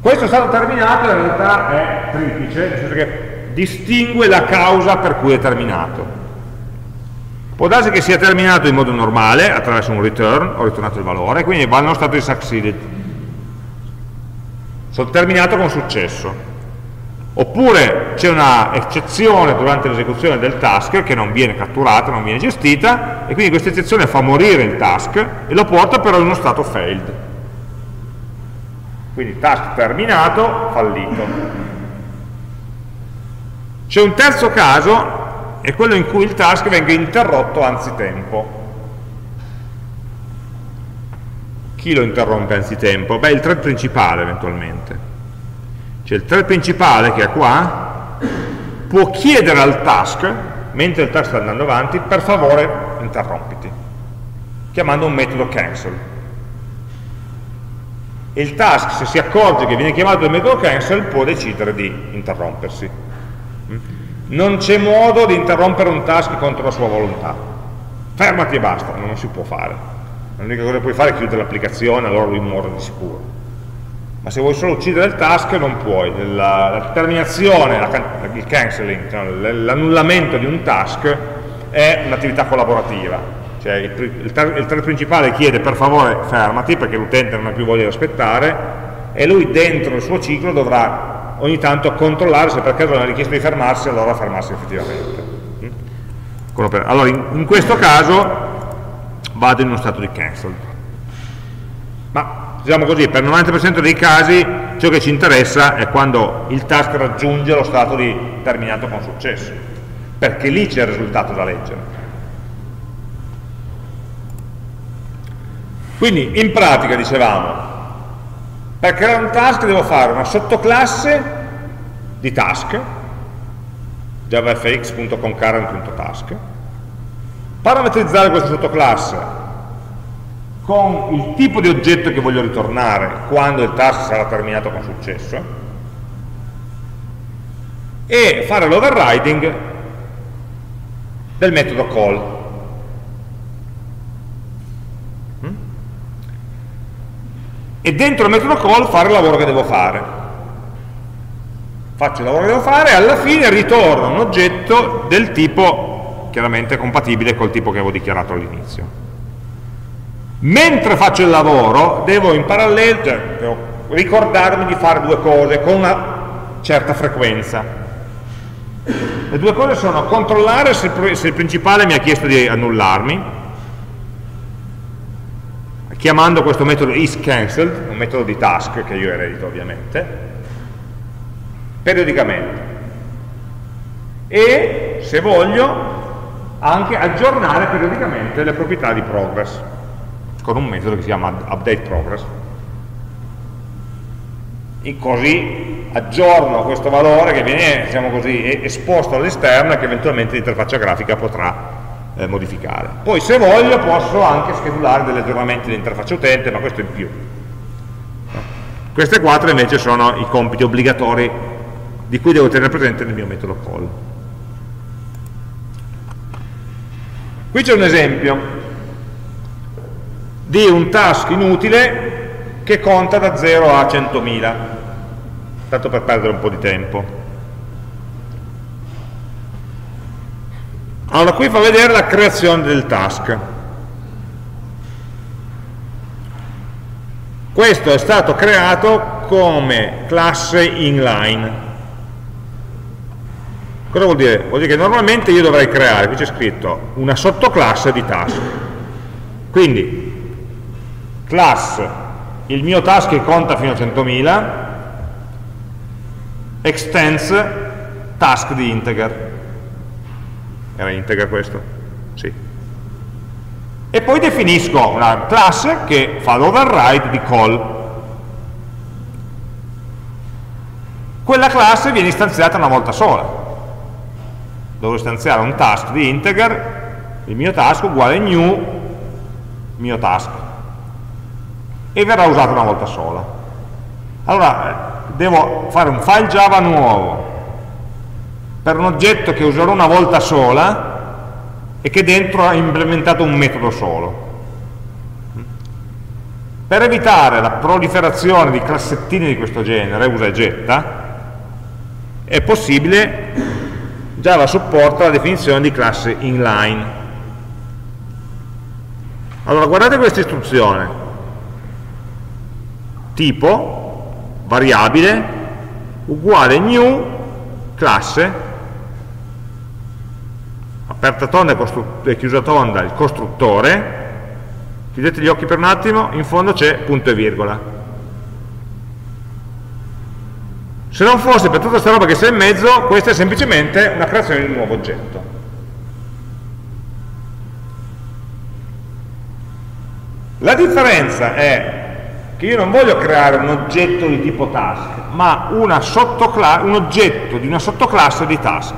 Questo stato terminato in realtà è triplice, nel senso che distingue la causa per cui è terminato. Può darsi che sia terminato in modo normale, attraverso un return, ho ritornato il valore, quindi va nello stato di succeeded. Sono terminato con successo. Oppure c'è una eccezione durante l'esecuzione del task che non viene catturata, non viene gestita, e quindi questa eccezione fa morire il task e lo porta però in uno stato failed. Quindi task terminato, fallito. C'è un terzo caso, è quello in cui il task venga interrotto anzitempo. Chi lo interrompe anzitempo? Beh, il thread principale eventualmente. Cioè il thread principale che è qua può chiedere al task, mentre il task sta andando avanti, per favore interrompiti, chiamando un metodo cancel. E il task, se si accorge che viene chiamato il metodo cancel, può decidere di interrompersi. Non c'è modo di interrompere un task contro la sua volontà. Fermati e basta, non si può fare l'unica cosa che puoi fare è chiudere l'applicazione, allora lui muore di sicuro. Ma se vuoi solo uccidere il task non puoi, la, la terminazione, la, il cancelling, cioè l'annullamento di un task è un'attività collaborativa, cioè il, il, il thread principale chiede per favore fermati perché l'utente non ha più voglia di aspettare e lui dentro il suo ciclo dovrà ogni tanto controllare se per caso ha richiesto di fermarsi allora fermarsi effettivamente. Mm? Allora in, in questo caso vado in uno stato di cancel. Ma diciamo così, per il 90% dei casi ciò che ci interessa è quando il task raggiunge lo stato di terminato con successo, perché lì c'è il risultato da leggere. Quindi in pratica dicevamo, per creare un task devo fare una sottoclasse di task, javafx.concurrent.task, parametrizzare questa sottoclasse con il tipo di oggetto che voglio ritornare quando il task sarà terminato con successo e fare l'overriding del metodo call. Mm? E dentro il metodo call fare il lavoro che devo fare. Faccio il lavoro che devo fare e alla fine ritorno un oggetto del tipo chiaramente compatibile col tipo che avevo dichiarato all'inizio. Mentre faccio il lavoro, devo in parallelo, cioè, devo ricordarmi di fare due cose con una certa frequenza. Le due cose sono controllare se il principale mi ha chiesto di annullarmi, chiamando questo metodo isCancelled, un metodo di task che io eredito ovviamente, periodicamente. E, se voglio, anche aggiornare periodicamente le proprietà di progress con un metodo che si chiama update progress. E così aggiorno questo valore che viene diciamo così, esposto all'esterno e che eventualmente l'interfaccia grafica potrà eh, modificare. Poi se voglio posso anche schedulare degli aggiornamenti dell'interfaccia utente ma questo in più. Queste quattro invece sono i compiti obbligatori di cui devo tenere presente nel mio metodo call. Qui c'è un esempio di un task inutile che conta da 0 a 100.000, tanto per perdere un po' di tempo. Allora, qui fa vedere la creazione del task. Questo è stato creato come classe inline. Cosa vuol dire? Vuol dire che normalmente io dovrei creare, qui c'è scritto, una sottoclasse di task. Quindi, class, il mio task che conta fino a 100.000, extends task di integer. Era integer questo? Sì. E poi definisco una classe che fa l'override di call. Quella classe viene istanziata una volta sola devo istanziare un task di integer, il mio task uguale new mio task e verrà usato una volta sola. Allora, devo fare un file Java nuovo per un oggetto che userò una volta sola e che dentro ha implementato un metodo solo. Per evitare la proliferazione di classettini di questo genere, usa e getta, è possibile Java supporta la definizione di classe inline. Allora guardate questa istruzione. Tipo, variabile, uguale new classe, aperta tonda e chiusa tonda il costruttore, chiudete gli occhi per un attimo, in fondo c'è punto e virgola. Se non fosse per tutta questa roba che sta in mezzo, questa è semplicemente una creazione di un nuovo oggetto. La differenza è che io non voglio creare un oggetto di tipo task, ma un oggetto di una sottoclasse di task.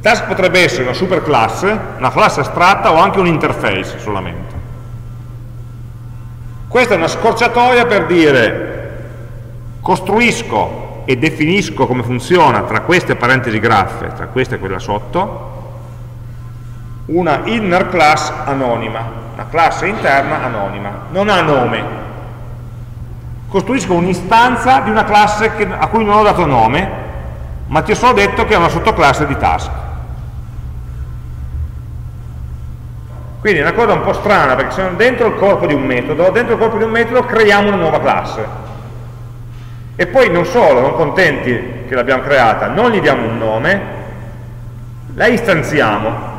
Task potrebbe essere una superclasse, una classe astratta o anche un interface solamente. Questa è una scorciatoia per dire costruisco e definisco come funziona tra queste parentesi graffe, tra questa e quella sotto, una inner class anonima, una classe interna anonima, non ha nome. Costruisco un'istanza di una classe che, a cui non ho dato nome, ma ti ho solo detto che è una sottoclasse di task. Quindi è una cosa un po' strana, perché siamo dentro il corpo di un metodo, dentro il corpo di un metodo creiamo una nuova classe e poi non solo, non contenti che l'abbiamo creata, non gli diamo un nome, la istanziamo.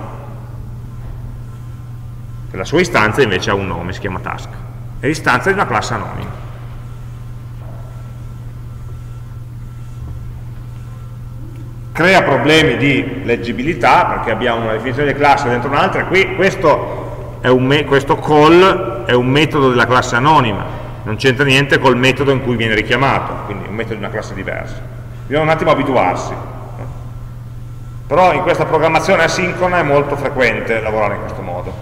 La sua istanza invece ha un nome, si chiama task. È l'istanza di una classe anonima. Crea problemi di leggibilità perché abbiamo una definizione di classe dentro un'altra, qui questo, questo call è un metodo della classe anonima, non c'entra niente col metodo in cui viene richiamato, quindi un metodo di una classe diversa. Bisogna un attimo abituarsi. Però in questa programmazione asincrona è molto frequente lavorare in questo modo,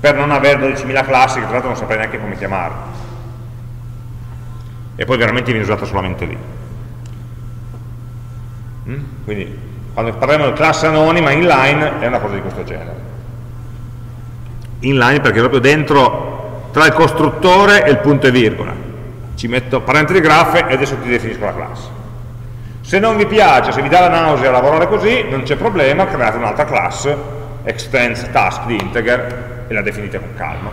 per non avere 12.000 classi che tra l'altro non saprei neanche come chiamarle. E poi veramente viene usato solamente lì. Mm? Quindi quando parliamo di classe anonima inline è una cosa di questo genere. Inline perché proprio dentro tra il costruttore e il punto e virgola. Ci metto parentesi graffe e adesso ti definisco la classe. Se non vi piace, se vi dà la nausea lavorare così, non c'è problema, create un'altra classe, extends task di integer e la definite con calma,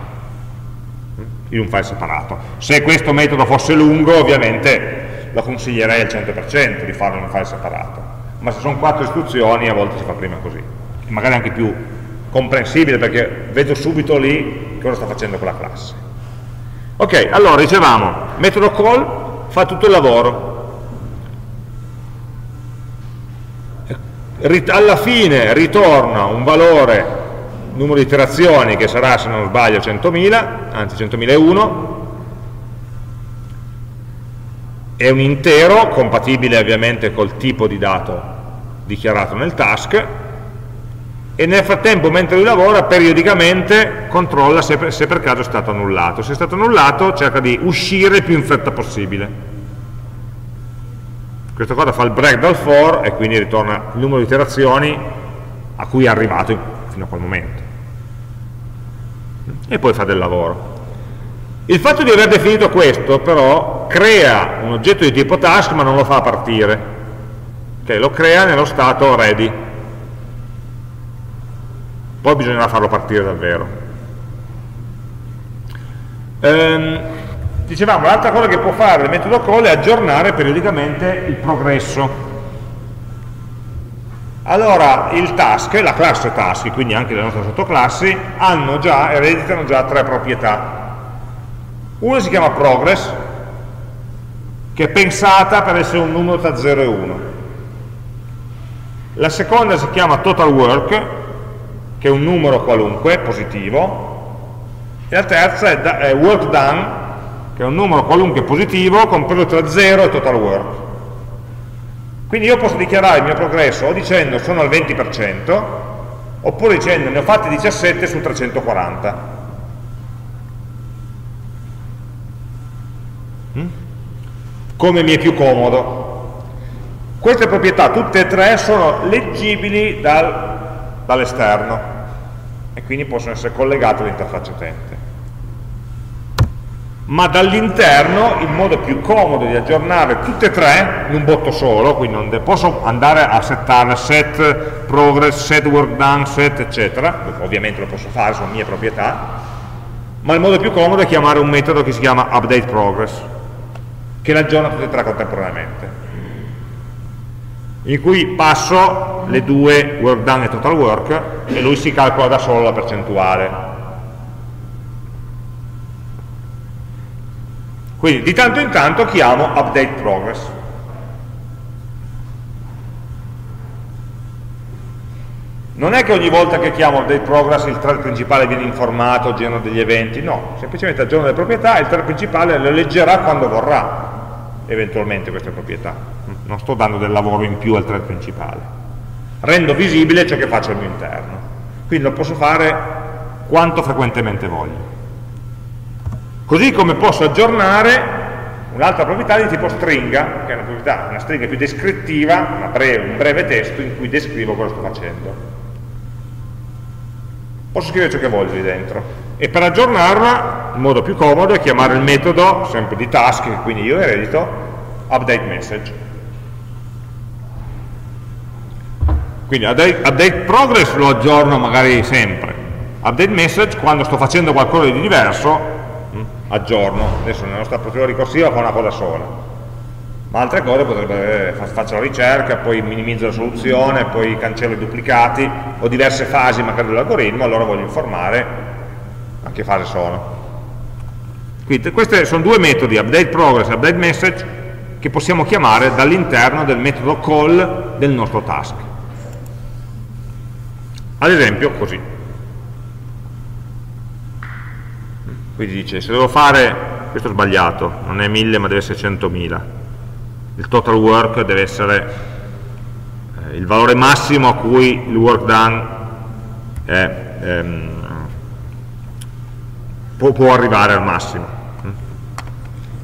in un file separato. Se questo metodo fosse lungo, ovviamente lo consiglierei al 100% di farlo in un file separato, ma se sono quattro istruzioni a volte si fa prima così, e magari anche più comprensibile perché vedo subito lì cosa sta facendo quella classe. Ok, allora dicevamo, metodo call fa tutto il lavoro. Alla fine ritorna un valore, numero di iterazioni che sarà se non sbaglio 100.000, anzi 100.001, è un intero compatibile ovviamente col tipo di dato dichiarato nel task e nel frattempo mentre lui lavora periodicamente controlla se per, se per caso è stato annullato. Se è stato annullato cerca di uscire il più in fretta possibile. Questa cosa fa il break dal for e quindi ritorna il numero di iterazioni a cui è arrivato fino a quel momento. E poi fa del lavoro il fatto di aver definito questo però crea un oggetto di tipo task ma non lo fa partire okay, lo crea nello stato ready poi bisognerà farlo partire davvero. Ehm, dicevamo, l'altra cosa che può fare il metodo call è aggiornare periodicamente il progresso. Allora, il task, la classe task, quindi anche le nostre sottoclassi, hanno già, ereditano già tre proprietà. Una si chiama progress, che è pensata per essere un numero tra 0 e 1. La seconda si chiama total work, che è un numero qualunque, positivo, e la terza è, è work done, che è un numero qualunque positivo, compreso tra 0 e total work. Quindi io posso dichiarare il mio progresso o dicendo sono al 20%, oppure dicendo ne ho fatti 17 su 340. Come mi è più comodo. Queste proprietà, tutte e tre, sono leggibili dal dall'esterno e quindi possono essere collegate all'interfaccia utente. Ma dall'interno il modo più comodo di aggiornare tutte e tre in un botto solo, quindi non posso andare a settare set progress, set work done, set eccetera, ovviamente lo posso fare, sono mie proprietà, ma il modo più comodo è chiamare un metodo che si chiama update progress, che l'aggiorna tutte e tre contemporaneamente. in cui passo le due work done e total work e lui si calcola da solo la percentuale. Quindi di tanto in tanto chiamo update progress. Non è che ogni volta che chiamo update progress il thread principale viene informato, genera degli eventi, no, semplicemente aggiorno le proprietà e il thread principale le leggerà quando vorrà eventualmente queste proprietà. Non sto dando del lavoro in più al thread principale. Rendo visibile ciò che faccio al mio interno. Quindi lo posso fare quanto frequentemente voglio. Così come posso aggiornare un'altra proprietà di tipo stringa, che è una, proprietà, una stringa più descrittiva, breve, un breve testo in cui descrivo cosa sto facendo posso scrivere ciò che voglio lì dentro e per aggiornarla il modo più comodo è chiamare il metodo sempre di task quindi io eredito update message. Quindi update, update progress lo aggiorno magari sempre. Update message quando sto facendo qualcosa di diverso hm, aggiorno. Adesso nella nostra procedura ricorsiva fa una cosa sola. Ma altre cose potrebbe faccio la ricerca, poi minimizzo la soluzione, poi cancello i duplicati, ho diverse fasi magari dell'algoritmo, allora voglio informare a che fase sono. Quindi questi sono due metodi, update progress e update message, che possiamo chiamare dall'interno del metodo call del nostro task. Ad esempio così. Quindi dice, se devo fare, questo è sbagliato, non è 1000 ma deve essere 100.000, il total work deve essere eh, il valore massimo a cui il work done è, ehm, può, può, arrivare al massimo.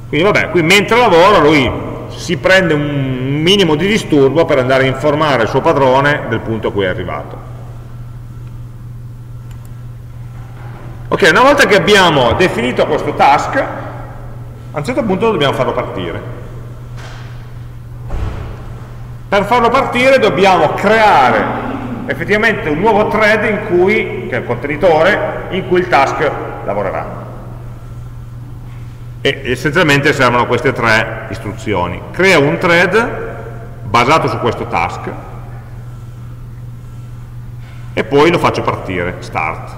Quindi vabbè, qui mentre lavora lui si prende un minimo di disturbo per andare a informare il suo padrone del punto a cui è arrivato. Ok, una volta che abbiamo definito questo task, a un certo punto dobbiamo farlo partire. Per farlo partire dobbiamo creare effettivamente un nuovo thread in cui, che è il contenitore, in cui il task lavorerà. E essenzialmente servono queste tre istruzioni. Crea un thread basato su questo task e poi lo faccio partire, start.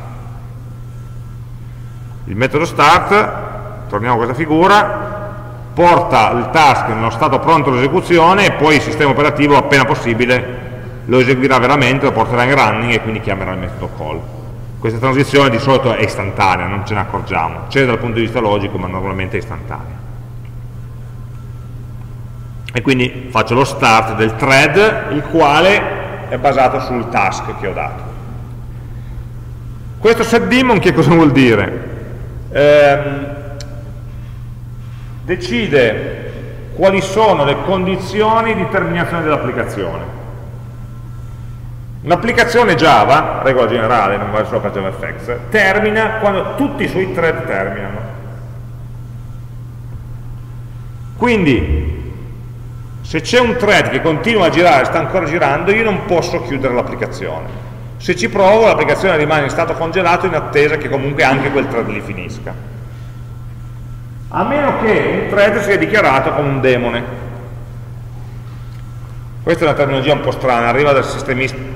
Il metodo start, torniamo a questa figura, porta il task nello stato pronto all'esecuzione e poi il sistema operativo appena possibile lo eseguirà veramente, lo porterà in running e quindi chiamerà il metodo call. Questa transizione di solito è istantanea, non ce ne accorgiamo, c'è dal punto di vista logico ma normalmente è istantanea. E quindi faccio lo start del thread, il quale è basato sul task che ho dato. Questo setDaemon che cosa vuol dire? Ehm, decide quali sono le condizioni di terminazione dell'applicazione. Un'applicazione Java, regola generale, non vale solo per JavaFX, termina quando tutti i suoi thread terminano. Quindi, se c'è un thread che continua a girare, sta ancora girando, io non posso chiudere l'applicazione. Se ci provo, l'applicazione rimane in stato congelato in attesa che comunque anche quel thread li finisca a meno che un thread sia dichiarato come un demone. Questa è una terminologia un po' strana, arriva dal,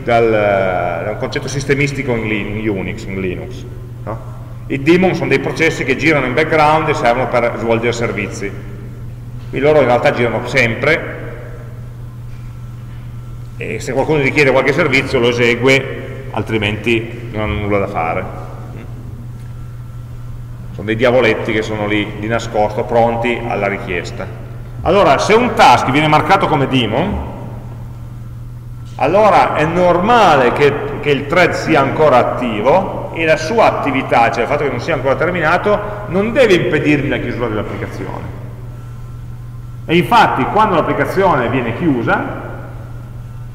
dal, da un concetto sistemistico in, in Unix, in Linux. No? I daemon sono dei processi che girano in background e servono per svolgere servizi. Quindi loro in realtà girano sempre e se qualcuno richiede qualche servizio lo esegue, altrimenti non hanno nulla da fare sono dei diavoletti che sono lì di nascosto, pronti alla richiesta. Allora, se un task viene marcato come daemon, allora è normale che, che, il thread sia ancora attivo e la sua attività, cioè il fatto che non sia ancora terminato, non deve impedirmi la chiusura dell'applicazione. E infatti quando l'applicazione viene chiusa,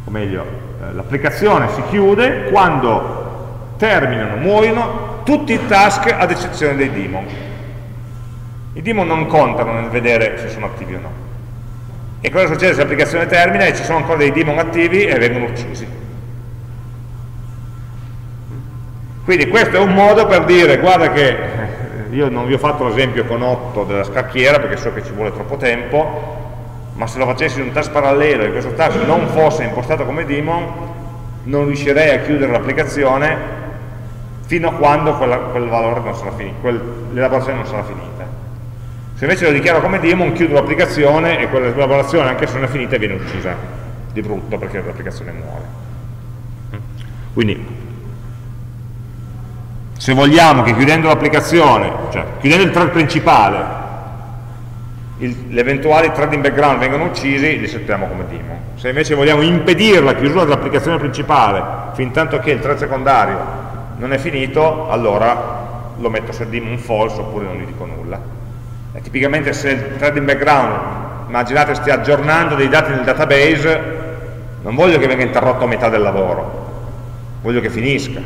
o meglio, eh, l'applicazione si chiude quando terminano, muoiono tutti i task ad eccezione dei daemon. I daemon non contano nel vedere se sono attivi o no. E cosa succede se l'applicazione termina e ci sono ancora dei daemon attivi e vengono uccisi? Quindi questo è un modo per dire, guarda che eh, io non vi ho fatto l'esempio con 8 della scacchiera perché so che ci vuole troppo tempo, ma se lo facessi in un task parallelo e questo task non fosse impostato come daemon, non riuscirei a chiudere l'applicazione fino a quando quella, quel valore non sarà finito, l'elaborazione non sarà finita. Se invece lo dichiaro come daemon, chiudo l'applicazione e quella elaborazione, anche se non è finita, viene uccisa di brutto perché l'applicazione muore. Quindi, se vogliamo che chiudendo l'applicazione, cioè chiudendo il thread principale, gli eventuali thread in background vengono uccisi, li settiamo come daemon. Se invece vogliamo impedire la chiusura dell'applicazione principale fin tanto che il thread secondario non è finito, allora lo metto se daemon false oppure non gli dico nulla. E tipicamente se il thread in background, immaginate stia aggiornando dei dati nel database, non voglio che venga interrotto a metà del lavoro, voglio che finisca.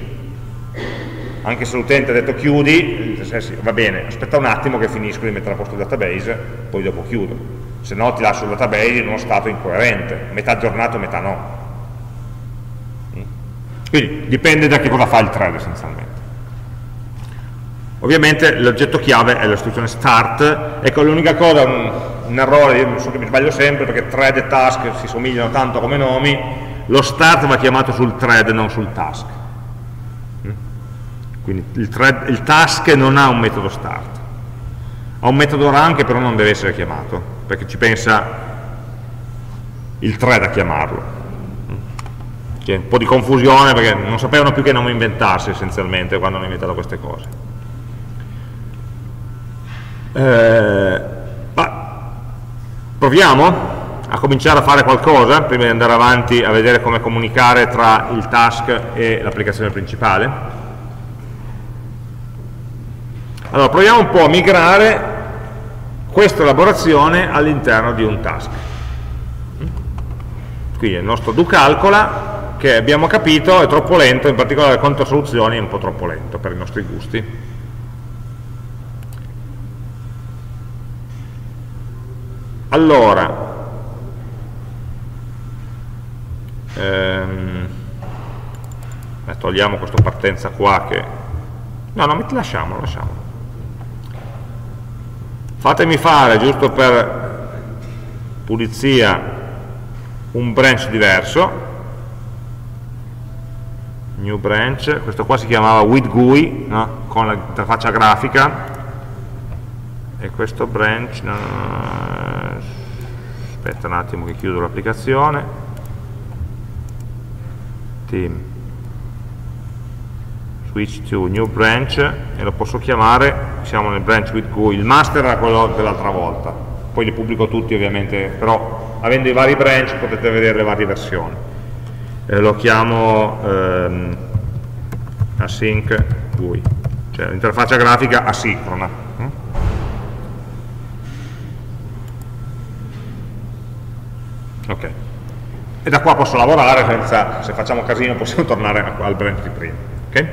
Anche se l'utente ha detto chiudi, va bene, aspetta un attimo che finisco di mettere a posto il database, poi dopo chiudo. Se no ti lascio il database in uno stato incoerente, metà aggiornato, metà no. Quindi dipende da che cosa fa il thread essenzialmente. Ovviamente l'oggetto chiave è l'istruzione start, ecco l'unica cosa, un, un, errore, io so che mi sbaglio sempre perché thread e task si somigliano tanto come nomi, lo start va chiamato sul thread, non sul task. Mm? Quindi il, thread, il task non ha un metodo start, ha un metodo run che però non deve essere chiamato, perché ci pensa il thread a chiamarlo c'è un po' di confusione perché non sapevano più che nome inventarsi essenzialmente quando hanno inventato queste cose. Eh, proviamo a cominciare a fare qualcosa prima di andare avanti a vedere come comunicare tra il task e l'applicazione principale. Allora, proviamo un po' a migrare questa elaborazione all'interno di un task. Quindi il nostro do calcola che abbiamo capito è troppo lento, in particolare il conto soluzioni è un po' troppo lento per i nostri gusti. Allora, ehm, eh, togliamo questa partenza qua che... No, no, lasciamolo, lasciamolo. Fatemi fare, giusto per pulizia, un branch diverso, new branch, questo qua si chiamava with GUI, no? con l'interfaccia grafica, e questo branch, no, aspetta un attimo che chiudo l'applicazione, team, switch to new branch, e lo posso chiamare, siamo nel branch with GUI, il master era quello dell'altra volta, poi li pubblico tutti ovviamente, però avendo i vari branch potete vedere le varie versioni. Eh, lo chiamo ehm, async GUI, cioè l'interfaccia grafica asincrona. Ok. E da qua posso lavorare senza, se facciamo casino possiamo tornare al branch di prima. Okay?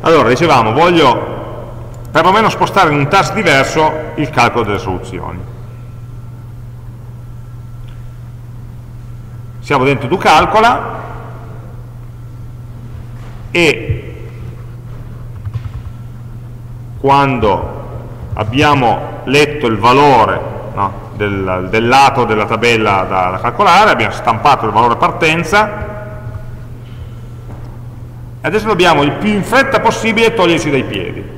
Allora, dicevamo, voglio perlomeno spostare in un task diverso il calcolo delle soluzioni. Siamo dentro do calcola, e quando abbiamo letto il valore no, del, del, lato della tabella da, da calcolare, abbiamo stampato il valore partenza, e adesso dobbiamo il più in fretta possibile toglierci dai piedi.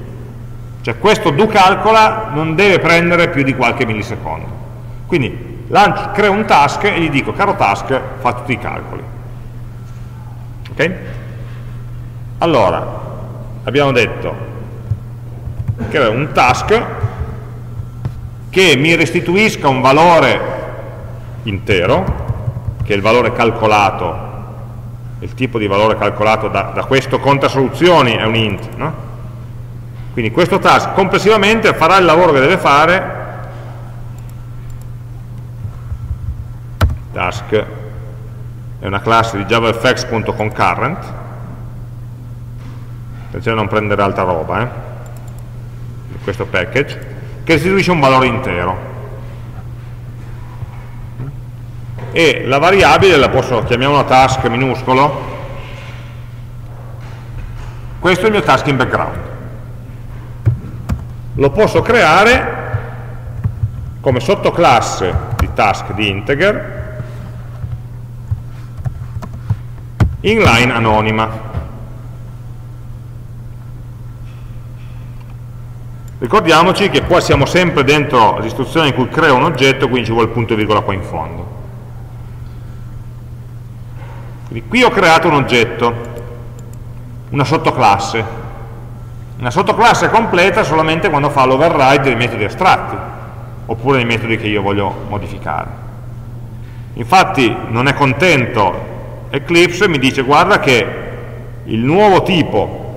Cioè questo do calcola non deve prendere più di qualche millisecondo. Quindi lancio, creo un task e gli dico, caro task, fa tutti i calcoli. ok? Allora, abbiamo detto che è un task che mi restituisca un valore intero, che è il valore calcolato, il tipo di valore calcolato da, da questo conta soluzioni è un int, no? Quindi questo task complessivamente farà il lavoro che deve fare task è una classe di javafx.concurrent attenzione a non prendere altra roba, eh? questo package, che restituisce un valore intero. E la variabile la posso, chiamiamola task minuscolo, questo è il mio task in background. Lo posso creare come sottoclasse di task di integer, inline anonima. Ricordiamoci che qua siamo sempre dentro l'istruzione in cui creo un oggetto, quindi ci vuole il punto e virgola qua in fondo. Quindi qui ho creato un oggetto, una sottoclasse. Una sottoclasse completa solamente quando fa l'override dei metodi astratti, oppure dei metodi che io voglio modificare. Infatti non è contento Eclipse, mi dice guarda che il nuovo tipo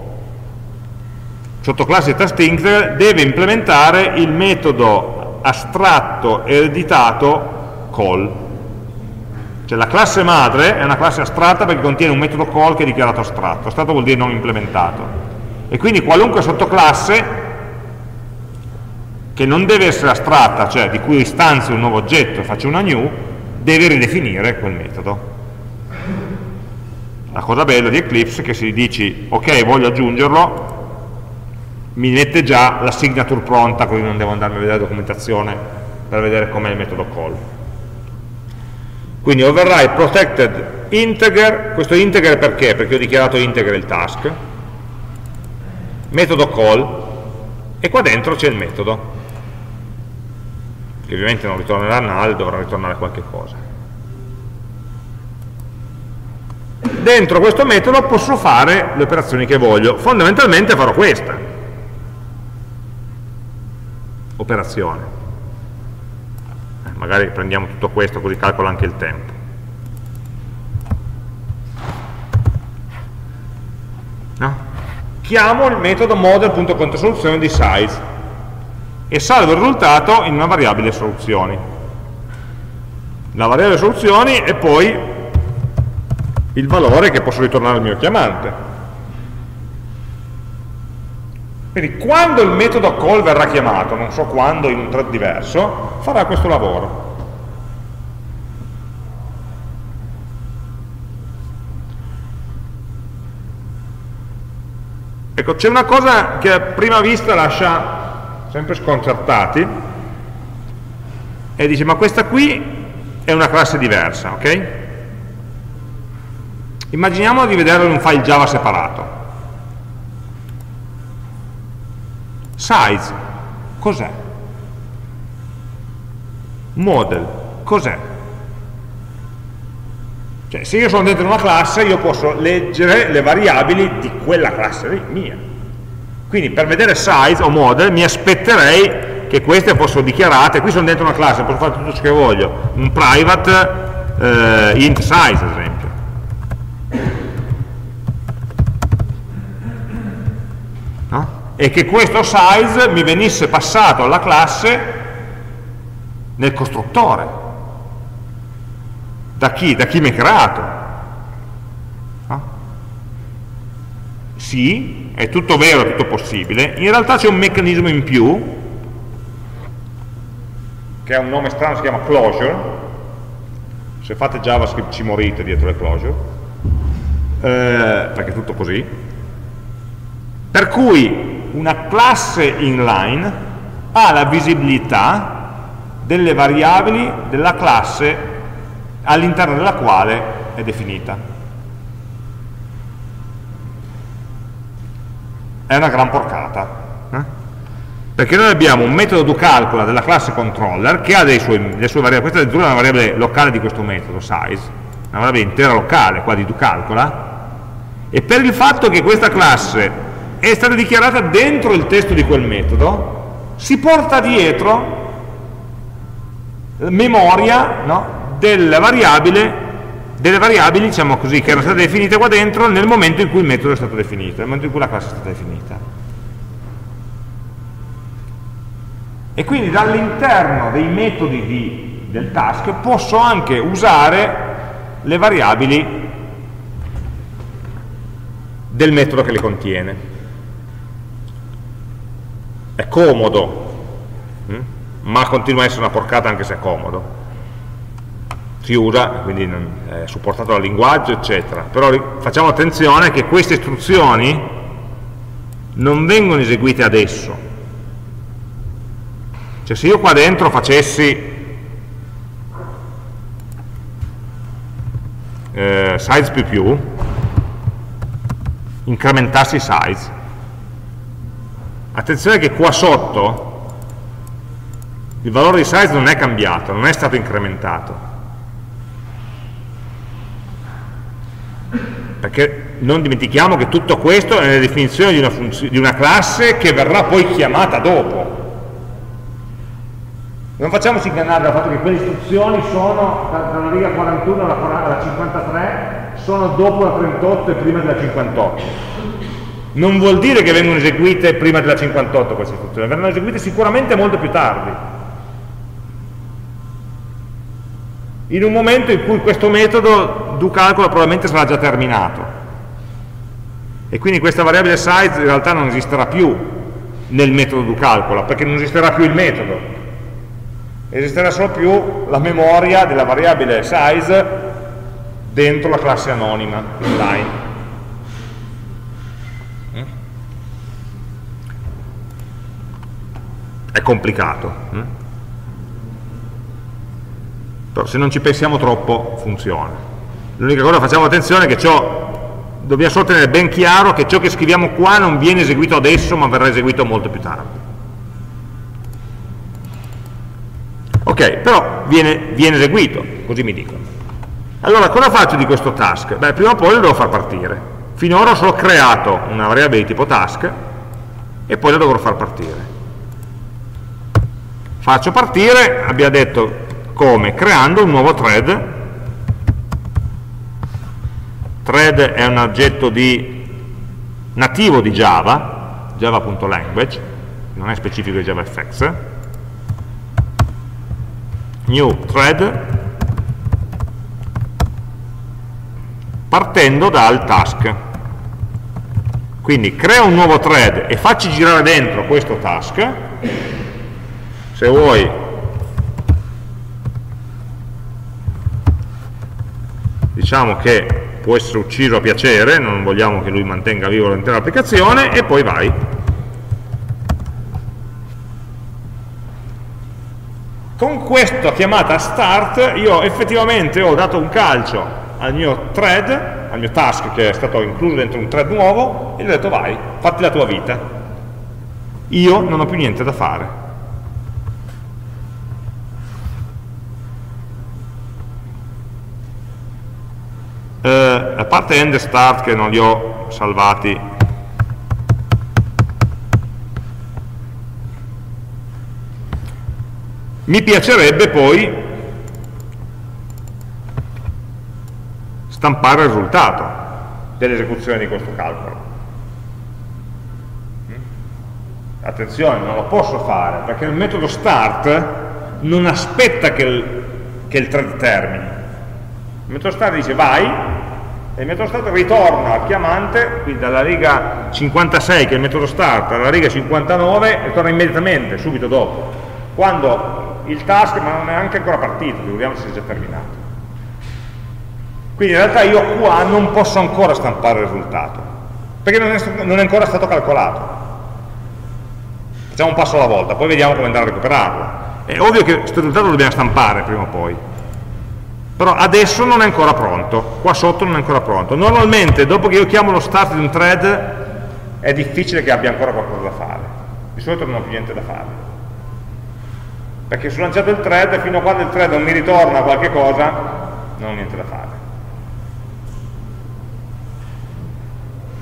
sottoclasse task deve implementare il metodo astratto ereditato call. Cioè la classe madre è una classe astratta perché contiene un metodo call che è dichiarato astratto. Astratto vuol dire non implementato. E quindi qualunque sottoclasse che non deve essere astratta, cioè di cui istanzi un nuovo oggetto e faccio una new, deve ridefinire quel metodo. La cosa bella di Eclipse è che se dici ok voglio aggiungerlo, mi mette già la signature pronta così non devo andarmi a vedere la documentazione per vedere com'è il metodo call. Quindi override protected integer. Questo integer perché? perché ho dichiarato integer il task. Metodo call. E qua dentro c'è il metodo. Che ovviamente non ritornerà null dovrà ritornare qualche cosa. Dentro questo metodo posso fare le operazioni che voglio. Fondamentalmente farò questa operazione. Eh, magari prendiamo tutto questo così calcola anche il tempo. No? Chiamo il metodo model.controsoluzione di size e salvo il risultato in una variabile soluzioni. La variabile soluzioni è poi il valore che posso ritornare al mio chiamante. Quindi quando il metodo call verrà chiamato, non so quando, in un thread diverso, farà questo lavoro. Ecco, c'è una cosa che a prima vista lascia sempre sconcertati e dice ma questa qui è una classe diversa, ok? Immaginiamo di vederlo in un file Java separato. Size, cos'è? Model, cos'è? Cioè, se io sono dentro una classe, io posso leggere le variabili di quella classe lì, mia. Quindi per vedere size o model mi aspetterei che queste fossero dichiarate, qui sono dentro una classe, posso fare tutto ciò che voglio, un private eh, int size ad esempio. No? E che questo size mi venisse passato alla classe nel costruttore. Da chi? Da chi mi ha creato. No? Sì, è tutto vero, è tutto possibile. In realtà c'è un meccanismo in più, che ha un nome strano, si chiama closure. Se fate JavaScript ci morite dietro le closure, eh, perché è tutto così. Per cui una classe inline ha la visibilità delle variabili della classe all'interno della quale è definita. È una gran porcata. Eh? Perché noi abbiamo un metodo do calcola della classe controller che ha suoi, delle sue variabili, questa è una variabile locale di questo metodo, size, una variabile intera locale qua di do calcola, e per il fatto che questa classe è stata dichiarata dentro il testo di quel metodo, si porta dietro memoria no, delle variabili, delle variabili diciamo così, che erano state definite qua dentro nel momento in cui il metodo è stato definito, nel momento in cui la classe è stata definita. E quindi dall'interno dei metodi di, del task posso anche usare le variabili del metodo che le contiene è comodo, mm? ma continua a essere una porcata anche se è comodo. Si usa, quindi è supportato dal linguaggio, eccetera. Però facciamo attenzione che queste istruzioni non vengono eseguite adesso. Cioè se io qua dentro facessi eh, size più più, incrementassi size, Attenzione che qua sotto il valore di size non è cambiato, non è stato incrementato. Perché non dimentichiamo che tutto questo è nella definizione di una, di una classe che verrà poi chiamata dopo. Non facciamoci ingannare dal fatto che quelle istruzioni sono tra la riga 41 e la 53 sono dopo la 38 e prima della 58 non vuol dire che vengono eseguite prima della 58 queste istruzioni verranno eseguite sicuramente molto più tardi. In un momento in cui questo metodo do calcolo probabilmente sarà già terminato. E quindi questa variabile size in realtà non esisterà più nel metodo do calcola perché non esisterà più il metodo. Esisterà solo più la memoria della variabile size dentro la classe anonima inline. È complicato. Mm? Però se non ci pensiamo troppo funziona. L'unica cosa facciamo attenzione è che ciò dobbiamo solo tenere ben chiaro che ciò che scriviamo qua non viene eseguito adesso ma verrà eseguito molto più tardi. Ok, però viene, viene eseguito, così mi dicono. Allora, cosa faccio di questo task? Beh, prima o poi lo devo far partire. Finora ho solo creato una variabile di tipo task e poi la dovrò far partire. Faccio partire, abbiamo detto come? Creando un nuovo thread. Thread è un oggetto di, nativo di Java, java.language, non è specifico di JavaFX, new thread partendo dal task quindi crea un nuovo thread e facci girare dentro questo task se vuoi diciamo che può essere ucciso a piacere non vogliamo che lui mantenga vivo l'intera applicazione e poi vai con questa chiamata start io effettivamente ho dato un calcio al mio thread, al mio task che è stato incluso dentro un thread nuovo e gli ho detto vai, fatti la tua vita. Io non ho più niente da fare. Eh, a parte end e start che non li ho salvati Mi piacerebbe poi stampare il risultato dell'esecuzione di questo calcolo. Mm? Attenzione, non lo posso fare perché il metodo start non aspetta che il, che il thread termini. Il metodo start dice vai e il metodo start ritorna al chiamante, quindi dalla riga 56 che è il metodo start alla riga 59 e torna immediatamente, subito dopo. Quando il task ma non è anche ancora partito, figuriamo se è già terminato. Quindi in realtà io qua non posso ancora stampare il risultato, perché non è, non è ancora stato calcolato. Facciamo un passo alla volta, poi vediamo come andare a recuperarlo. È ovvio che questo risultato lo dobbiamo stampare prima o poi, però adesso non è ancora pronto, qua sotto non è ancora pronto. Normalmente dopo che io chiamo lo start di un thread è difficile che abbia ancora qualcosa da fare, di solito non ho più niente da fare perché se ho lanciato il thread fino a quando il thread non mi ritorna qualche cosa non ho niente da fare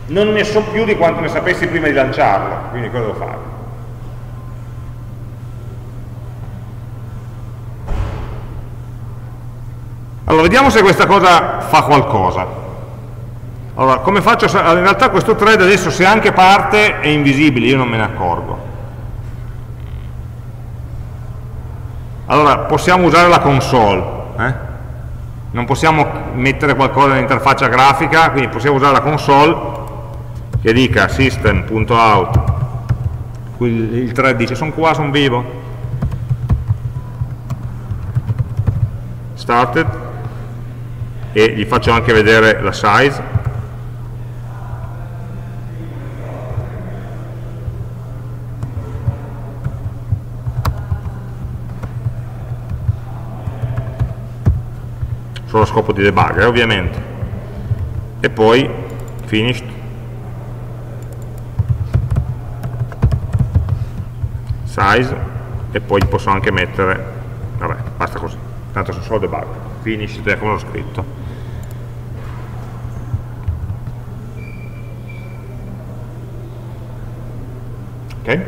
non ne so più di quanto ne sapessi prima di lanciarlo quindi cosa devo fare? Allora vediamo se questa cosa fa qualcosa allora come faccio? in realtà questo thread adesso se anche parte è invisibile io non me ne accorgo Allora, possiamo usare la console, eh? non possiamo mettere qualcosa nell'interfaccia grafica, quindi possiamo usare la console che dica system.out, il thread dice sono qua, sono vivo, started, e gli faccio anche vedere la size, solo a scopo di debug, eh, ovviamente. e poi finished. Size. E poi posso anche mettere vabbè, basta così. Tanto sono solo debug finished è come l'ho scritto ok?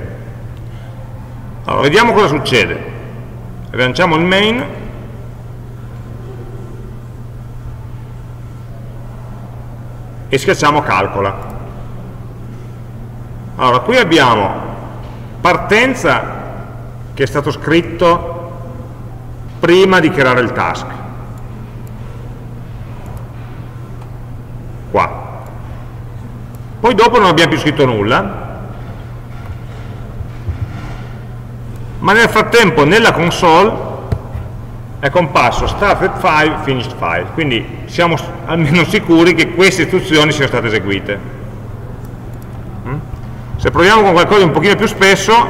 Allora vediamo cosa succede. Rilanciamo il main. E schiacciamo calcola. Allora qui abbiamo partenza che è stato scritto prima di creare il task. Qua. Poi dopo non abbiamo più scritto nulla ma nel frattempo nella console è comparso started file, finished file, quindi siamo almeno sicuri che queste istruzioni siano state eseguite. Mm? Se proviamo con qualcosa un pochino più spesso,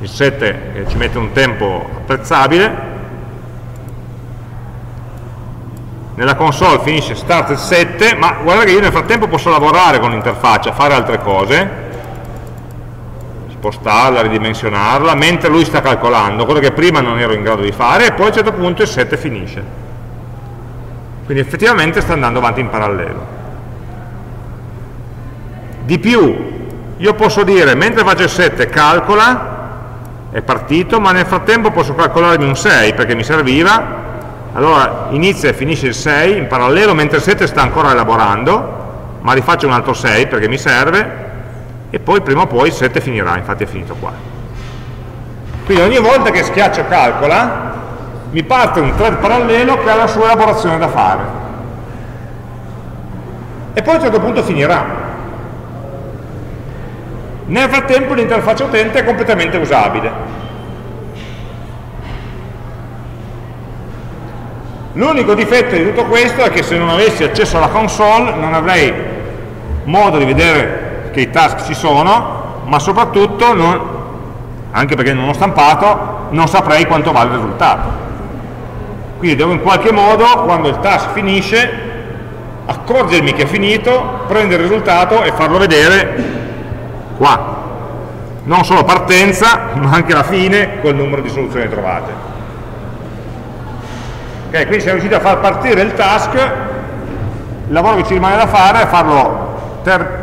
il 7 ci mette un tempo apprezzabile, nella console finisce started 7, ma guarda che io nel frattempo posso lavorare con l'interfaccia, fare altre cose, spostarla, ridimensionarla, mentre lui sta calcolando, quello che prima non ero in grado di fare, e poi a un certo punto il 7 finisce. Quindi effettivamente sta andando avanti in parallelo. Di più, io posso dire, mentre faccio il 7 calcola, è partito, ma nel frattempo posso calcolarmi un 6 perché mi serviva, allora inizia e finisce il 6 in parallelo mentre il 7 sta ancora elaborando, ma rifaccio un altro 6 perché mi serve, e poi prima o poi il 7 finirà, infatti è finito qua. Quindi ogni volta che schiaccio calcola mi parte un thread parallelo che ha la sua elaborazione da fare. E poi a un certo punto finirà. Nel frattempo l'interfaccia utente è completamente usabile. L'unico difetto di tutto questo è che se non avessi accesso alla console non avrei modo di vedere che i task ci sono, ma soprattutto, non, anche perché non ho stampato, non saprei quanto vale il risultato. Quindi devo in qualche modo, quando il task finisce, accorgermi che è finito, prendere il risultato e farlo vedere qua. Non solo partenza, ma anche la fine col numero di soluzioni trovate. Ok, quindi siamo riusciti a far partire il task, il lavoro che ci rimane da fare è farlo ter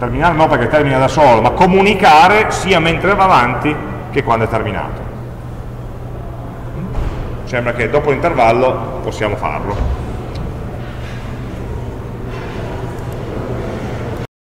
terminare no perché termina da solo, ma comunicare sia mentre va avanti che quando è terminato. Sembra che dopo l'intervallo possiamo farlo.